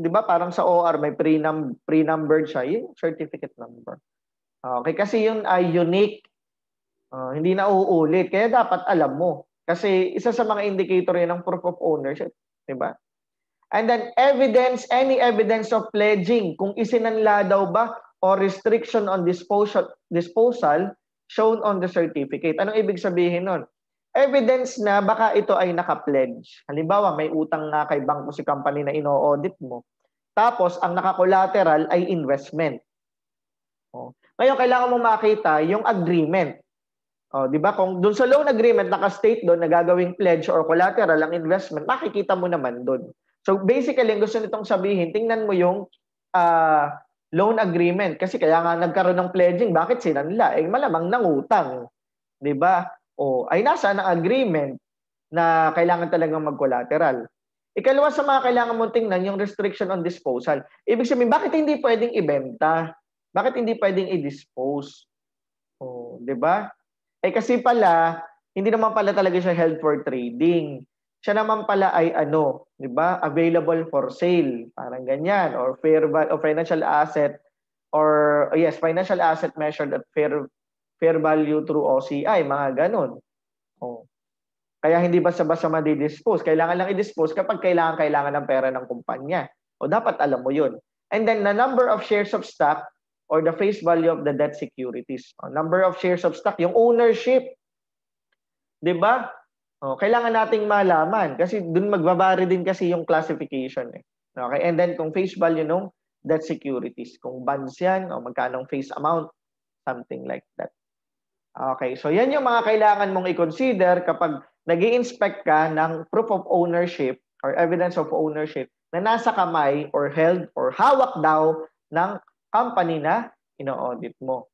di ba, parang sa OR may pre-num pre-numbered siya, yung certificate number. Okay, kasi yun ay unique. Uh, hindi na uulit. Kaya dapat alam mo. Kasi isa sa mga indicator yan ng proof of ownership. Di ba? And then evidence, any evidence of pledging. Kung isinanla daw ba or restriction on disposal, disposal shown on the certificate. Anong ibig sabihin nun? Evidence na baka ito ay naka-pledge. Halimbawa, may utang nga kay bangko si company na ino-audit mo. Tapos, ang naka-collateral ay investment. Oh. Ngayon, kailangan mo makita yung agreement. Oh, 'di ba? Kung doon sa loan agreement naka-state doon na gagawing pledge or collateral ang investment, makikita mo naman doon. So basically, ang gusto nitong sabihin, tingnan mo yung uh, loan agreement kasi kaya nga nagkaroon ng pledging, bakit sinanla? Eh malamang nangutang. 'Di ba? O ay nasa ng agreement na kailangan talagang mag-collateral. Ikalawa sa mga kailangan mong tingnan yung restriction on disposal. Ibig sabihin, bakit hindi pwedeng ibenta? Bakit hindi pwedeng i-dispose? Oh, 'di ba? Eh kasi pala, hindi naman pala talaga siya held for trading. Siya naman pala ay ano, 'di ba? Available for sale, parang ganyan or fair value or financial asset or yes, financial asset measured at fair fair value through OCI, mga ganun. Oh. Kaya hindi basta-basta madi-dispose. Kailangan lang i-dispose kapag kailangan kailangan ng pera ng kumpanya. O dapat alam mo 'yun. And then the number of shares of stock or the face value of the debt securities. O, number of shares of stock, yung ownership. 'Di ba? Oh, kailangan nating malaman kasi doon magbabari din kasi yung classification eh. Okay? And then kung face value nung debt securities, kung bonds yan o magkano face amount, something like that. Okay, so yan yung mga kailangan mong i-consider kapag nag inspect ka ng proof of ownership or evidence of ownership na nasa kamay or held or hawak daw ng company na ino-audit mo.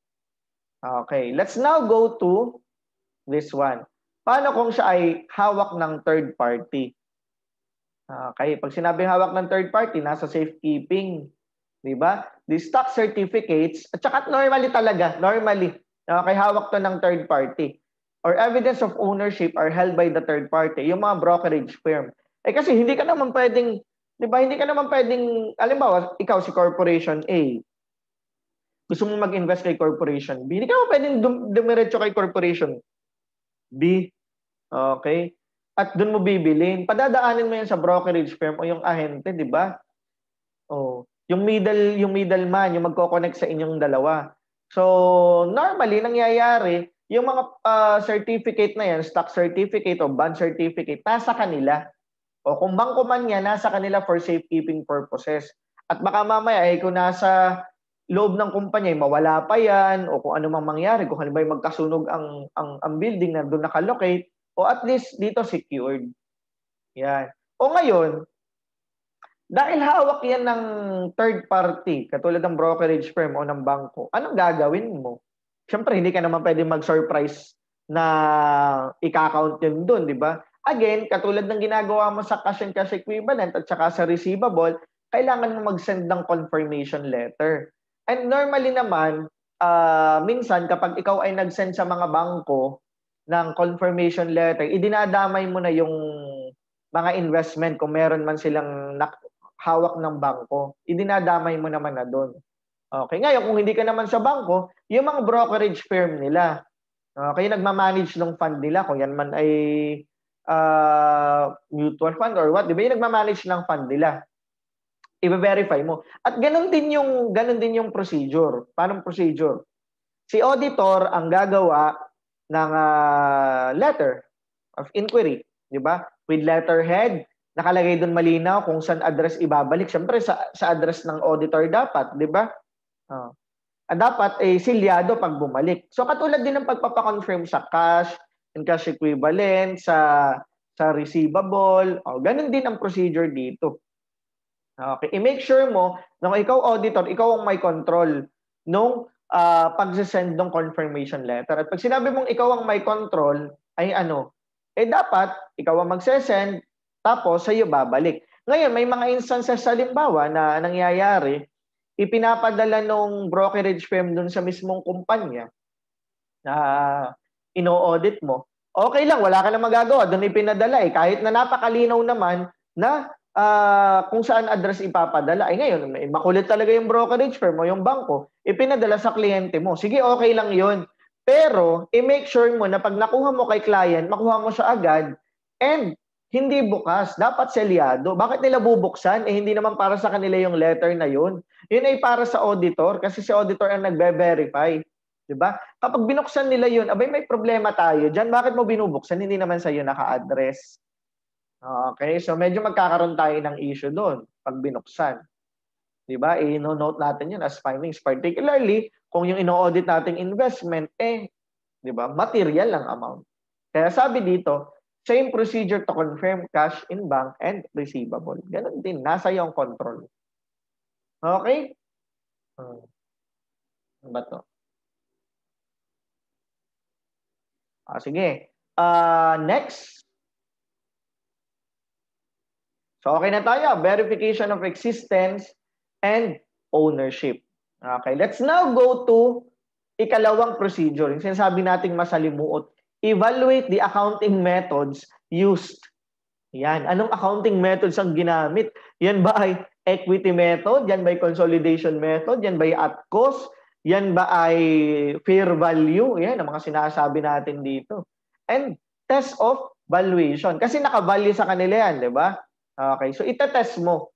Okay, let's now go to this one. Paano kung siya ay hawak ng third party? Okay, pag sinabing hawak ng third party, nasa safekeeping. Di ba? The stock certificates, at saka normally talaga, normally, okay, hawak to ng third party. Or evidence of ownership are held by the third party, yung mga brokerage firm. Eh kasi hindi ka naman pwedeng, di ba, hindi ka naman pwedeng, alimbawa, ikaw si Corporation A, gusto mo mag-invest kay Corporation B, hindi ka mo pwedeng dum- dumiretso kay Corporation B. Okay? At doon mo bibilin. Padadaanin mo yan sa brokerage firm o yung ahente, di ba? Oh, yung middle yung middleman, yung magko-connect sa inyong dalawa. So, normally nangyayari, yung mga uh, certificate na yan, stock certificate o bond certificate, nasa kanila. O kung bangko man yan, nasa kanila for safekeeping purposes. At baka mamaya, eh, kung nasa loob ng kumpanya, mawala pa yan, o kung ano mang mangyari, kung halimbawa magkasunog ang, ang, ang building na doon nakalocate, o at least dito secured. Yan. O ngayon, dahil hawak yan ng third party, katulad ng brokerage firm o ng bangko, anong gagawin mo? Siyempre, hindi ka naman pwede mag-surprise na i-count yun doon, di ba? Again, katulad ng ginagawa mo sa cash and cash equivalent at saka sa receivable, kailangan mo mag-send ng confirmation letter. And normally naman, uh, minsan kapag ikaw ay nag-send sa mga bangko ng confirmation letter, idinadamay mo na yung mga investment kung meron man silang hawak ng bangko. Idinadamay mo naman na doon. Okay, ngayon kung hindi ka naman sa bangko, yung mga brokerage firm nila, okay, nagma-manage ng fund nila, kung yan man ay uh, mutual fund or what, di ba yung nagma-manage ng fund nila i-verify mo. At ganun din yung ganun din yung procedure. Paano procedure? Si auditor ang gagawa ng uh, letter of inquiry, di ba? With letterhead, nakalagay doon malinaw kung saan address ibabalik. Siyempre sa sa address ng auditor dapat, di ba? At dapat eh silyado pag bumalik. So katulad din ng pagpapa-confirm sa cash and cash equivalent sa sa receivable, oh, ganun din ang procedure dito. Okay, i-make sure mo na ikaw auditor, ikaw ang may control nung uh, pag-send ng confirmation letter. At pag sinabi mong ikaw ang may control, ay ano, eh dapat ikaw ang magse-send, tapos sa'yo babalik. Ngayon, may mga instances sa limbawa na nangyayari, ipinapadala nung brokerage firm dun sa mismong kumpanya na ino-audit mo. Okay lang, wala ka na magagawa. Doon ipinadala eh. Kahit na napakalinaw naman na uh, kung saan address ipapadala. Ay ngayon, makulit talaga yung brokerage firm o yung bangko, ipinadala sa kliyente mo. Sige, okay lang yon Pero, i-make sure mo na pag nakuha mo kay client, makuha mo siya agad and hindi bukas. Dapat selyado. Bakit nila bubuksan? Eh, hindi naman para sa kanila yung letter na yun. Yun ay para sa auditor kasi si auditor ang nagbe-verify. ba? Kapag binuksan nila 'yun, abay may problema tayo. Diyan bakit mo binubuksan? Hindi naman sa iyo naka-address. Okay, so medyo magkakaroon tayo ng issue doon pag binuksan. 'Di ba? I-note natin 'yun as findings particularly kung yung ino-audit nating investment eh 'di ba? Material lang amount. Kaya sabi dito, same procedure to confirm cash in bank and receivable. Ganun din, nasa yung control. Okay? Hmm. Ano ba to? Ah, sige. Uh, next. So okay na tayo. Verification of existence and ownership. Okay, let's now go to ikalawang procedure. Yung sinasabi nating masalimuot. Evaluate the accounting methods used. Yan. Anong accounting methods ang ginamit? Yan ba ay equity method? Yan ba ay consolidation method? Yan ba ay at cost? Yan ba ay fair value? Yan ang mga sinasabi natin dito. And test of valuation. Kasi naka-value sa kanila yan, di ba? Okay, so itetest mo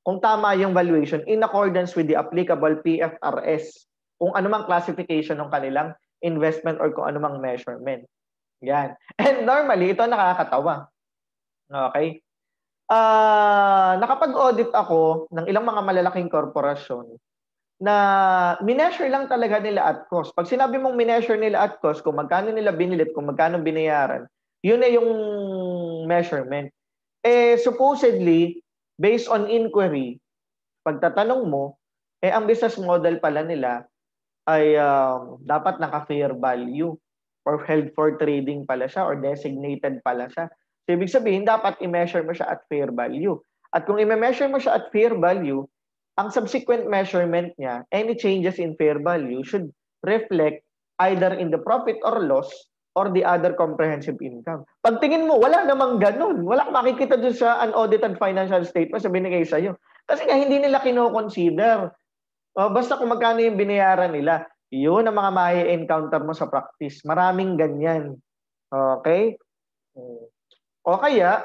kung tama yung valuation in accordance with the applicable PFRS. Kung anumang classification ng kanilang investment or kung anumang measurement. Yan. <laughs> And normally, ito nakakatawa. Okay? Uh, nakapag-audit ako ng ilang mga malalaking korporasyon na mineasure lang talaga nila at cost. Pag sinabi mong mineasure nila at cost, kung magkano nila binilit, kung magkano binayaran, yun na yung measurement. Eh, supposedly, based on inquiry, pagtatanong mo, eh, ang business model pala nila ay um, dapat naka-fair value or held for trading pala siya or designated pala siya. So, ibig sabihin, dapat i-measure mo siya at fair value. At kung i-measure mo siya at fair value, ang subsequent measurement niya, any changes in fair value should reflect either in the profit or loss or the other comprehensive income. Pagtingin mo, wala namang ganun. Wala makikita doon sa unaudited financial statement sa binigay sa'yo. Kasi nga hindi nila kino-consider. Uh, basta kung magkano yung binayaran nila, yun ang mga may encounter mo sa practice. Maraming ganyan. Okay? O kaya,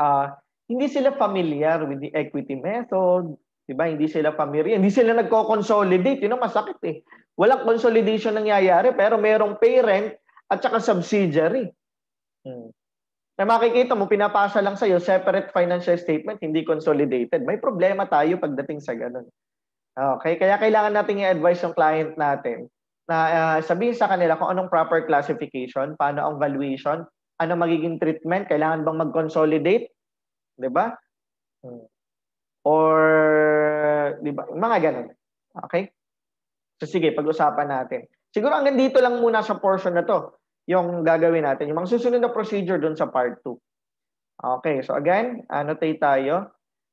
uh, hindi sila familiar with the equity method, Diba? Hindi sila familiar. Hindi sila nagko-consolidate. Yun ang masakit eh. Walang consolidation nangyayari pero merong parent at saka subsidiary. Hmm. Na makikita mo, pinapasa lang sa'yo, separate financial statement, hindi consolidated. May problema tayo pagdating sa ganun. Okay? Kaya kailangan natin i-advise yung client natin na uh, sabihin sa kanila kung anong proper classification, paano ang valuation, ano magiging treatment, kailangan bang mag-consolidate, 'di ba? Or, di ba? Mga ganun. Okay? So sige, pag-usapan natin. Siguro hanggang dito lang muna sa portion na to, yung gagawin natin. Yung mga susunod na procedure dun sa part 2. Okay, so again, annotate tayo.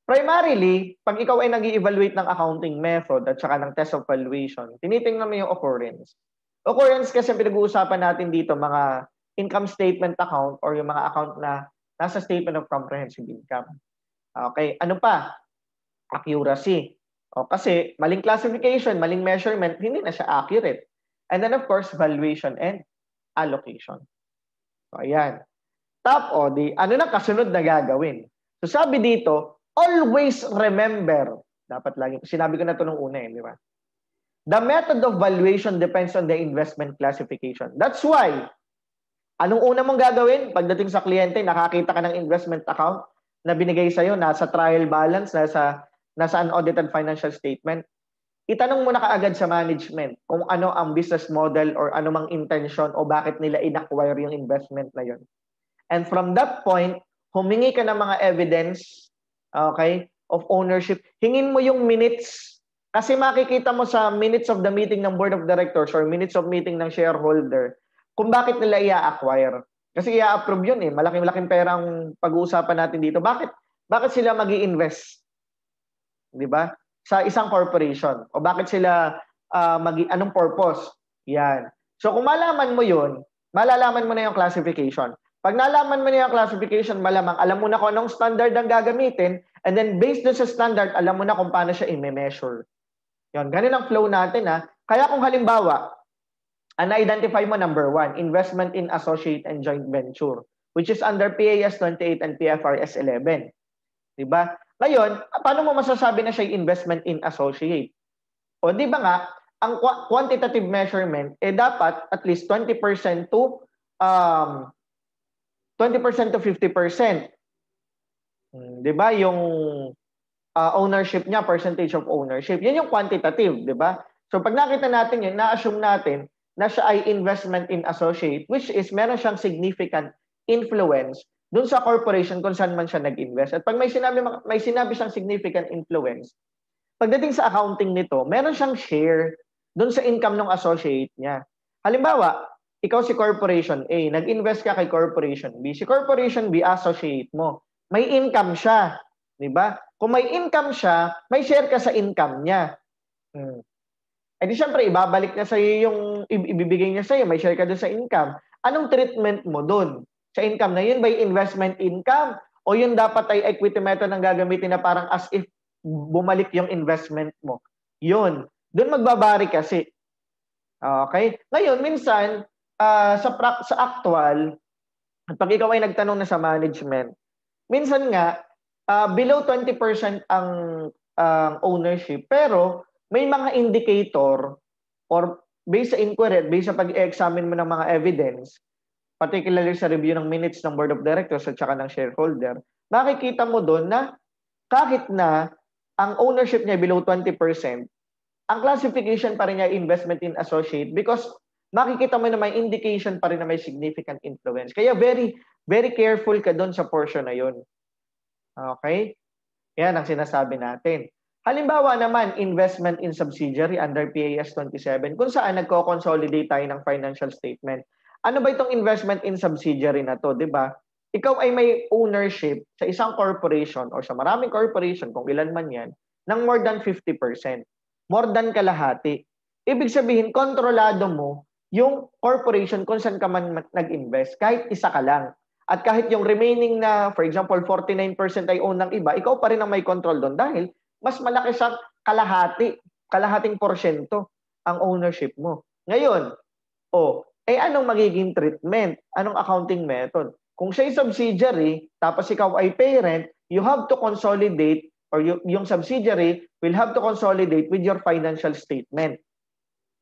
Primarily, pag ikaw ay nag evaluate ng accounting method at saka ng test of valuation, tinitingnan mo yung occurrence. Occurrence kasi pinag-uusapan natin dito mga income statement account or yung mga account na nasa statement of comprehensive income. Okay, ano pa? accuracy. O, kasi maling classification, maling measurement, hindi na siya accurate. And then of course, valuation and allocation. So ayan. Top o, di, ano na kasunod na gagawin? So sabi dito, always remember, dapat lagi, sinabi ko na ito nung una eh, di ba? The method of valuation depends on the investment classification. That's why, anong una mong gagawin? Pagdating sa kliyente, nakakita ka ng investment account na binigay sa'yo, nasa trial balance, nasa nasa unaudited financial statement, itanong mo na kaagad sa management kung ano ang business model or ano mang intention o bakit nila inacquire yung investment na yun. And from that point, humingi ka ng mga evidence, okay, of ownership, hingin mo yung minutes. Kasi makikita mo sa minutes of the meeting ng board of directors or minutes of meeting ng shareholder kung bakit nila i-acquire. Kasi i-approve yun eh. Malaking-malaking pera ang pag-uusapan natin dito. Bakit? Bakit sila mag invest Di ba? Sa isang corporation. O bakit sila uh, mag anong purpose? Yan. So kung malaman mo yun, malalaman mo na yung classification. Pag nalaman mo na yung classification, malamang alam mo na kung anong standard ang gagamitin and then based doon sa standard, alam mo na kung paano siya i-measure. Yun, ganun ang flow natin ha. Kaya kung halimbawa, ang na-identify mo number one, investment in associate and joint venture, which is under PAS 28 and PFRS 11. Diba? Ngayon, paano mo masasabi na siya investment in associate? O di ba nga, ang quantitative measurement, eh dapat at least 20% to um, 20% to 50%. Hmm, 'Di ba? Yung uh, ownership niya, percentage of ownership. 'Yan yung quantitative, 'di ba? So pag nakita natin 'yun, na-assume natin na siya ay investment in associate which is meron siyang significant influence dun sa corporation kung saan man siya nag-invest. At pag may sinabi may sinabi siyang significant influence, pagdating sa accounting nito, meron siyang share dun sa income ng associate niya. Halimbawa, ikaw si corporation A, nag-invest ka kay corporation B. Si corporation B, associate mo. May income siya. Di ba? Kung may income siya, may share ka sa income niya. Hmm. Eh di syempre, ibabalik niya sa iyo yung ibibigay niya sa iyo, may share ka doon sa income. Anong treatment mo doon? Sa income na yun, by investment income? O yun dapat ay equity method ang gagamitin na parang as if bumalik yung investment mo? Yun. Doon magbabari kasi. Okay? Ngayon, minsan, uh, sa pra- sa actual, pag ikaw ay nagtanong na sa management, minsan nga uh, below 20% ang uh, ownership. Pero may mga indicator or based sa inquiry, based sa pag-examine mo ng mga evidence, particularly sa review ng minutes ng board of directors at saka ng shareholder, makikita mo doon na kahit na ang ownership niya below 20%, ang classification pa rin niya investment in associate because makikita mo na may indication pa rin na may significant influence. Kaya very, very careful ka doon sa portion na yun. Okay? Yan ang sinasabi natin. Halimbawa naman, investment in subsidiary under PAS 27, kung saan nagko-consolidate tayo ng financial statement. Ano ba itong investment in subsidiary na to, 'di ba? Ikaw ay may ownership sa isang corporation or sa maraming corporation, kung ilan man yan, ng more than 50%. More than kalahati. Ibig sabihin, kontrolado mo yung corporation kung saan ka man nag-invest, kahit isa ka lang. At kahit yung remaining na, for example, 49% ay own ng iba, ikaw pa rin ang may control doon dahil mas malaki sa kalahati, kalahating porsyento ang ownership mo. Ngayon, oh, eh anong magiging treatment? Anong accounting method? Kung siya'y subsidiary, tapos ikaw ay parent, you have to consolidate or yung subsidiary will have to consolidate with your financial statement.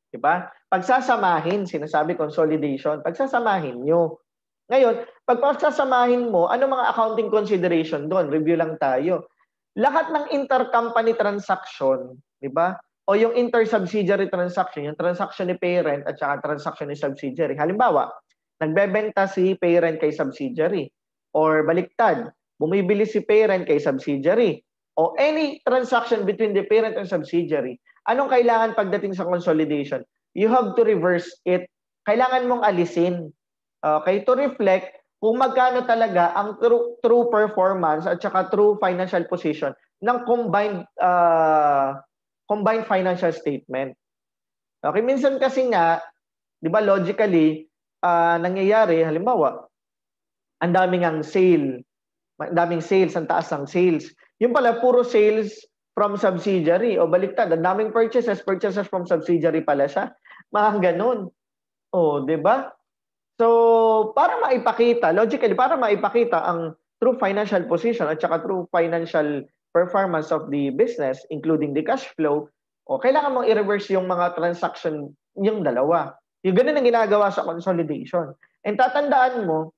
Diba? Pagsasamahin, sinasabi consolidation, pagsasamahin nyo. Ngayon, pag pagsasamahin mo, ano mga accounting consideration doon? Review lang tayo. Lahat ng intercompany transaction, di ba? O yung inter-subsidiary transaction, yung transaction ni parent at saka transaction ni subsidiary. Halimbawa, nagbebenta si parent kay subsidiary. Or baliktad, bumibili si parent kay subsidiary. O any transaction between the parent and subsidiary Anong kailangan pagdating sa consolidation? You have to reverse it. Kailangan mong alisin. Okay? To reflect kung magkano talaga ang true, true performance at saka true financial position ng combined uh, combined financial statement. Okay, minsan kasi nga, 'di ba logically uh, nangyayari halimbawa ang daming ang sale, ang daming sales, ang taas ng sales. Yung pala puro sales from subsidiary o baliktad, ang daming purchases, purchases from subsidiary pala siya. Mga ganun. O, di ba? So, para maipakita, logically, para maipakita ang true financial position at saka true financial performance of the business, including the cash flow, o kailangan mong i-reverse yung mga transaction, yung dalawa. Yung ganun ang ginagawa sa consolidation. And tatandaan mo,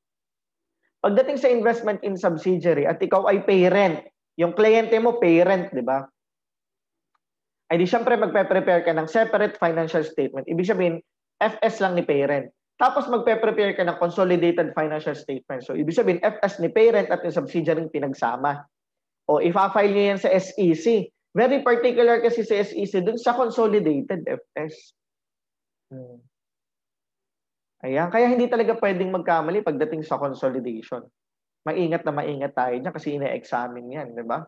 pagdating sa investment in subsidiary at ikaw ay parent, yung kliyente mo, parent, di ba? Ay di syempre magpe-prepare ka ng separate financial statement. Ibig sabihin, FS lang ni parent. Tapos magpe-prepare ka ng consolidated financial statement. So ibig sabihin, FS ni parent at yung subsidiary pinagsama. O ifa-file niyo yan sa SEC. Very particular kasi sa SEC dun sa consolidated FS. Hmm. Ayan, kaya hindi talaga pwedeng magkamali pagdating sa consolidation. Maingat na maingat tayo dyan kasi ina-examine yan, di ba?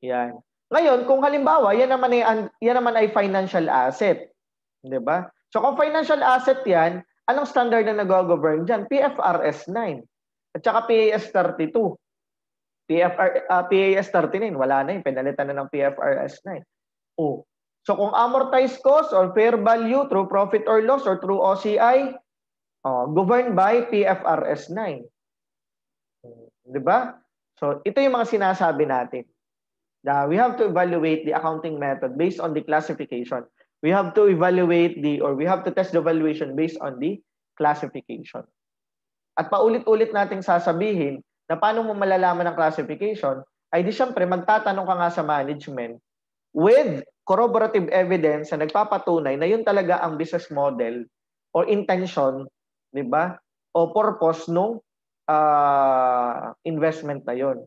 Yan. Ngayon, kung halimbawa, yan naman ay, yan naman ay financial asset. Di ba? So kung financial asset yan, anong standard na nag-govern dyan? PFRS 9 at saka PAS 32. PFR, uh, PAS 39, wala na yun. Pinalitan na ng PFRS 9. Oh. So kung amortized cost or fair value through profit or loss or through OCI, Oh, governed by PFRS 9. Di ba? So, ito yung mga sinasabi natin. That we have to evaluate the accounting method based on the classification. We have to evaluate the, or we have to test the valuation based on the classification. At paulit-ulit nating sasabihin na paano mo malalaman ang classification, ay di syempre magtatanong ka nga sa management with corroborative evidence na nagpapatunay na yun talaga ang business model or intention 'di ba? O purpose nung uh, investment na 'yon.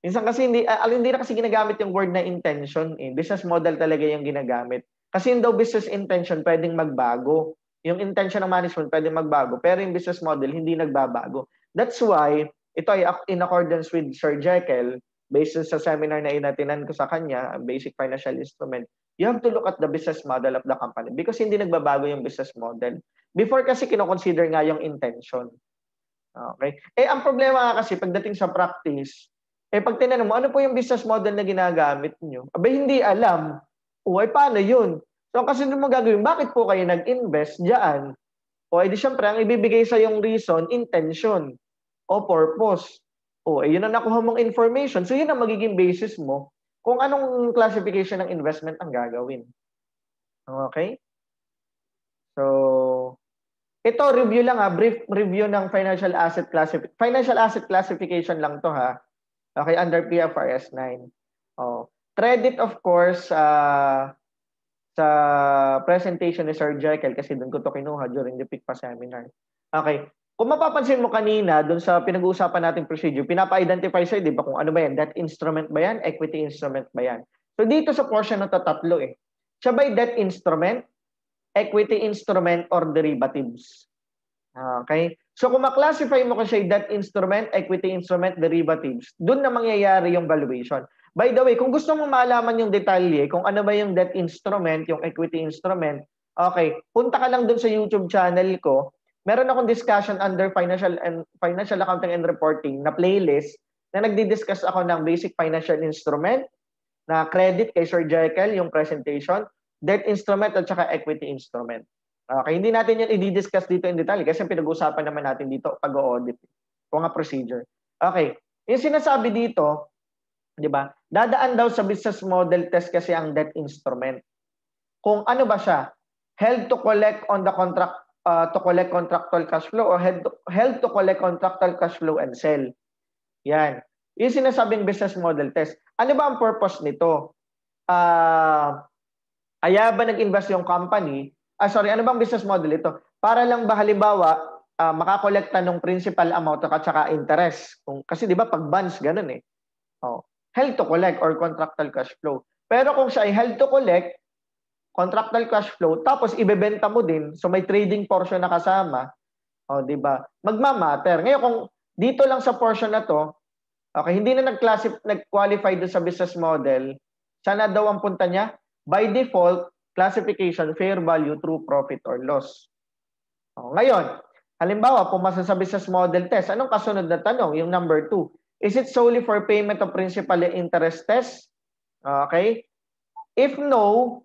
Minsan kasi hindi uh, hindi na kasi ginagamit yung word na intention, eh. business model talaga yung ginagamit. Kasi yung business intention pwedeng magbago. Yung intention ng management pwedeng magbago, pero yung business model hindi nagbabago. That's why ito ay in accordance with Sir Jekyll based sa seminar na inatinan ko sa kanya, basic financial instrument, you have to look at the business model of the company because hindi nagbabago yung business model. Before kasi kino-consider nga yung intention. Okay? Eh, ang problema kasi pagdating sa practice, eh pag tinanong mo, ano po yung business model na ginagamit nyo? Abay, hindi alam. Ay, paano yun? So, kasi nung magagawin, bakit po kayo nag-invest diyan? O ay, di syempre, ang ibibigay sa yung reason, intention o purpose. O, eh, yun ang nakuha mong information. So, yun ang magiging basis mo kung anong classification ng investment ang gagawin. Okay? So, ito review lang ha, brief review ng financial asset classification. Financial asset classification lang to ha. Okay, under PFRS 9. Oh. Credit of course uh, sa presentation ni Sir Jekyll kasi doon ko to kinuha during the PICPA seminar. Okay. Kung mapapansin mo kanina doon sa pinag-uusapan nating procedure, pinapa-identify sa'yo, di ba, kung ano ba yan? Debt instrument ba yan? Equity instrument ba yan? So dito sa portion na to tatlo eh. Siya ba debt instrument? Equity instrument or derivatives. Okay? So kung ma-classify mo kasi debt instrument, equity instrument, derivatives, doon na mangyayari yung valuation. By the way, kung gusto mo malaman yung detalye, kung ano ba yung debt instrument, yung equity instrument, okay, punta ka lang doon sa YouTube channel ko. Meron akong discussion under financial and financial accounting and reporting na playlist na nagdi-discuss ako ng basic financial instrument, na credit kay Sir Jekyll, yung presentation, debt instrument at saka equity instrument. Okay, hindi natin yan i-discuss dito in detail kasi pinag-uusapan naman natin dito pag-audit. Kung nga procedure. Okay, yung sinasabi dito, di ba, dadaan daw sa business model test kasi ang debt instrument. Kung ano ba siya, held to collect on the contract uh, to collect contractual cash flow or held to, held to collect contractual cash flow and sell. Yan. Yung sinasabing business model test. Ano ba ang purpose nito? Uh, Aya ba nag-invest yung company? Ah, sorry, ano bang business model ito? Para lang ba halimbawa, uh, makakolekta ng principal amount at saka interest. Kung, kasi di ba pag bonds, ganun eh. Oh, held to collect or contractual cash flow. Pero kung siya ay held to collect, contractual cash flow, tapos ibebenta mo din, so may trading portion na kasama, oh, di ba? Magma-matter. Ngayon kung dito lang sa portion na to, okay, hindi na nag-classify, nag-qualify doon sa business model, sana daw ang punta niya? By default, classification, fair value, true profit or loss. O, ngayon, halimbawa, pumasa sa business model test, anong kasunod na tanong? Yung number two. Is it solely for payment of principal and interest test? Okay? If no,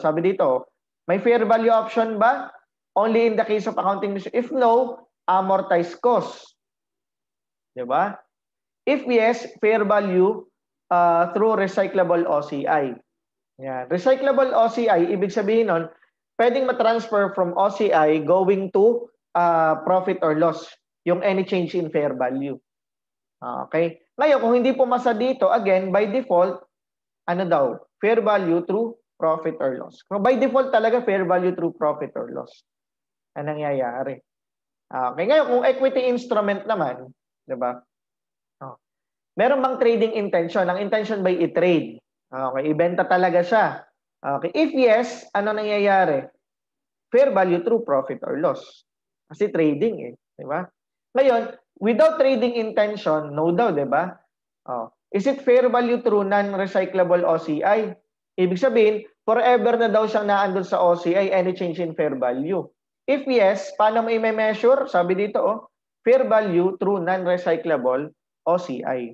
sabi dito, may fair value option ba? Only in the case of accounting. If no, amortized cost. Di ba? If yes, fair value uh, through recyclable OCI. Yan. Recyclable OCI, ibig sabihin nun, pwedeng ma-transfer from OCI going to uh, profit or loss, yung any change in fair value. Okay? Ngayon, kung hindi pumasa dito, again, by default, ano daw? Fair value through profit or loss. Kung by default talaga, fair value through profit or loss. Ang nangyayari. Okay, ngayon, kung equity instrument naman, di ba? Oh. Meron bang trading intention? Ang intention by i-trade. Okay, ibenta talaga siya. Okay, if yes, ano nangyayari? Fair value through profit or loss. Kasi trading eh, di ba? Ngayon, without trading intention, no daw, di ba? Oh. Is it fair value through non-recyclable OCI? Ibig sabihin, forever na daw siyang naandun sa OCI, any change in fair value. If yes, paano mo i-measure? Sabi dito, oh, fair value through non-recyclable OCI.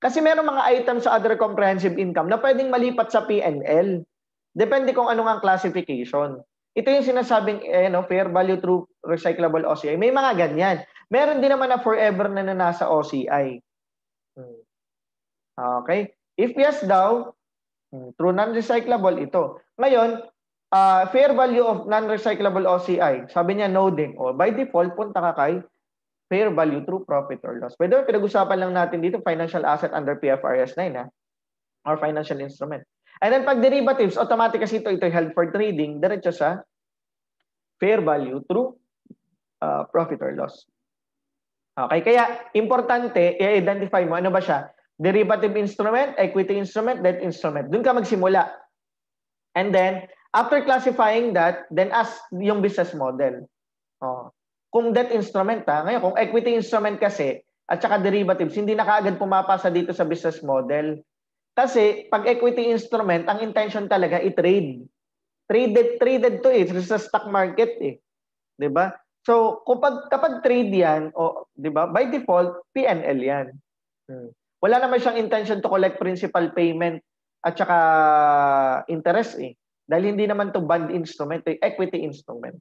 Kasi meron mga items sa other comprehensive income na pwedeng malipat sa PNL. Depende kung anong ang classification. Ito yung sinasabing eh, no, fair value through recyclable OCI. May mga ganyan. Meron din naman na forever na, na nasa OCI. Hmm. Okay? If yes daw, hmm, through non-recyclable, ito. Ngayon, uh, fair value of non-recyclable OCI, sabi niya no din. O, by default, punta ka kay fair value through profit or loss. Pwede pinag-usapan lang natin dito financial asset under PFRS 9 ha? or financial instrument. And then pag derivatives, automatic kasi ito, ito held for trading, diretso sa fair value through uh, profit or loss. Okay, kaya importante, i-identify mo ano ba siya? Derivative instrument, equity instrument, debt instrument. Doon ka magsimula. And then, after classifying that, then ask yung business model. Oh kung debt instrument ha. Ngayon, kung equity instrument kasi at saka derivatives, hindi na kaagad pumapasa dito sa business model. Kasi pag equity instrument, ang intention talaga i-trade. Traded, traded to eh. Sa stock market eh. ba? So, kapag, kapag trade yan, o, di ba, by default, PNL yan. Hmm. Wala naman siyang intention to collect principal payment at saka interest eh. Dahil hindi naman to bond instrument, eh, equity instrument.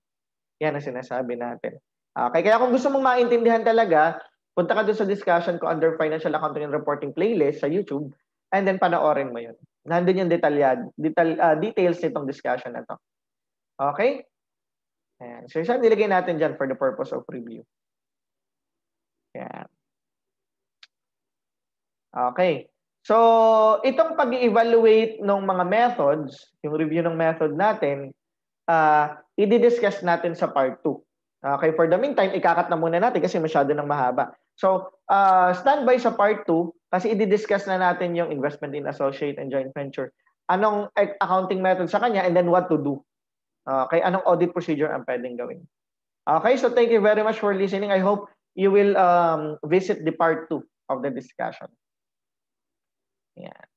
Yan ang sinasabi natin. Okay, kaya kung gusto mong maintindihan talaga, punta ka doon sa discussion ko under Financial Accounting and Reporting playlist sa YouTube and then panoorin mo yun. Nandun yung detalyad, detail, uh, details nitong discussion na to. Okay? Ayan. So, isa nilagay natin dyan for the purpose of review. Ayan. Okay. So, itong pag-evaluate ng mga methods, yung review ng method natin, uh, i-discuss natin sa part 2. Okay, for the meantime, ikakat na muna natin kasi masyado nang mahaba. So, uh, standby sa part 2 kasi i-discuss na natin yung investment in associate and joint venture. Anong accounting method sa kanya and then what to do. Okay, anong audit procedure ang pwedeng gawin. Okay, so thank you very much for listening. I hope you will um, visit the part 2 of the discussion. Yeah.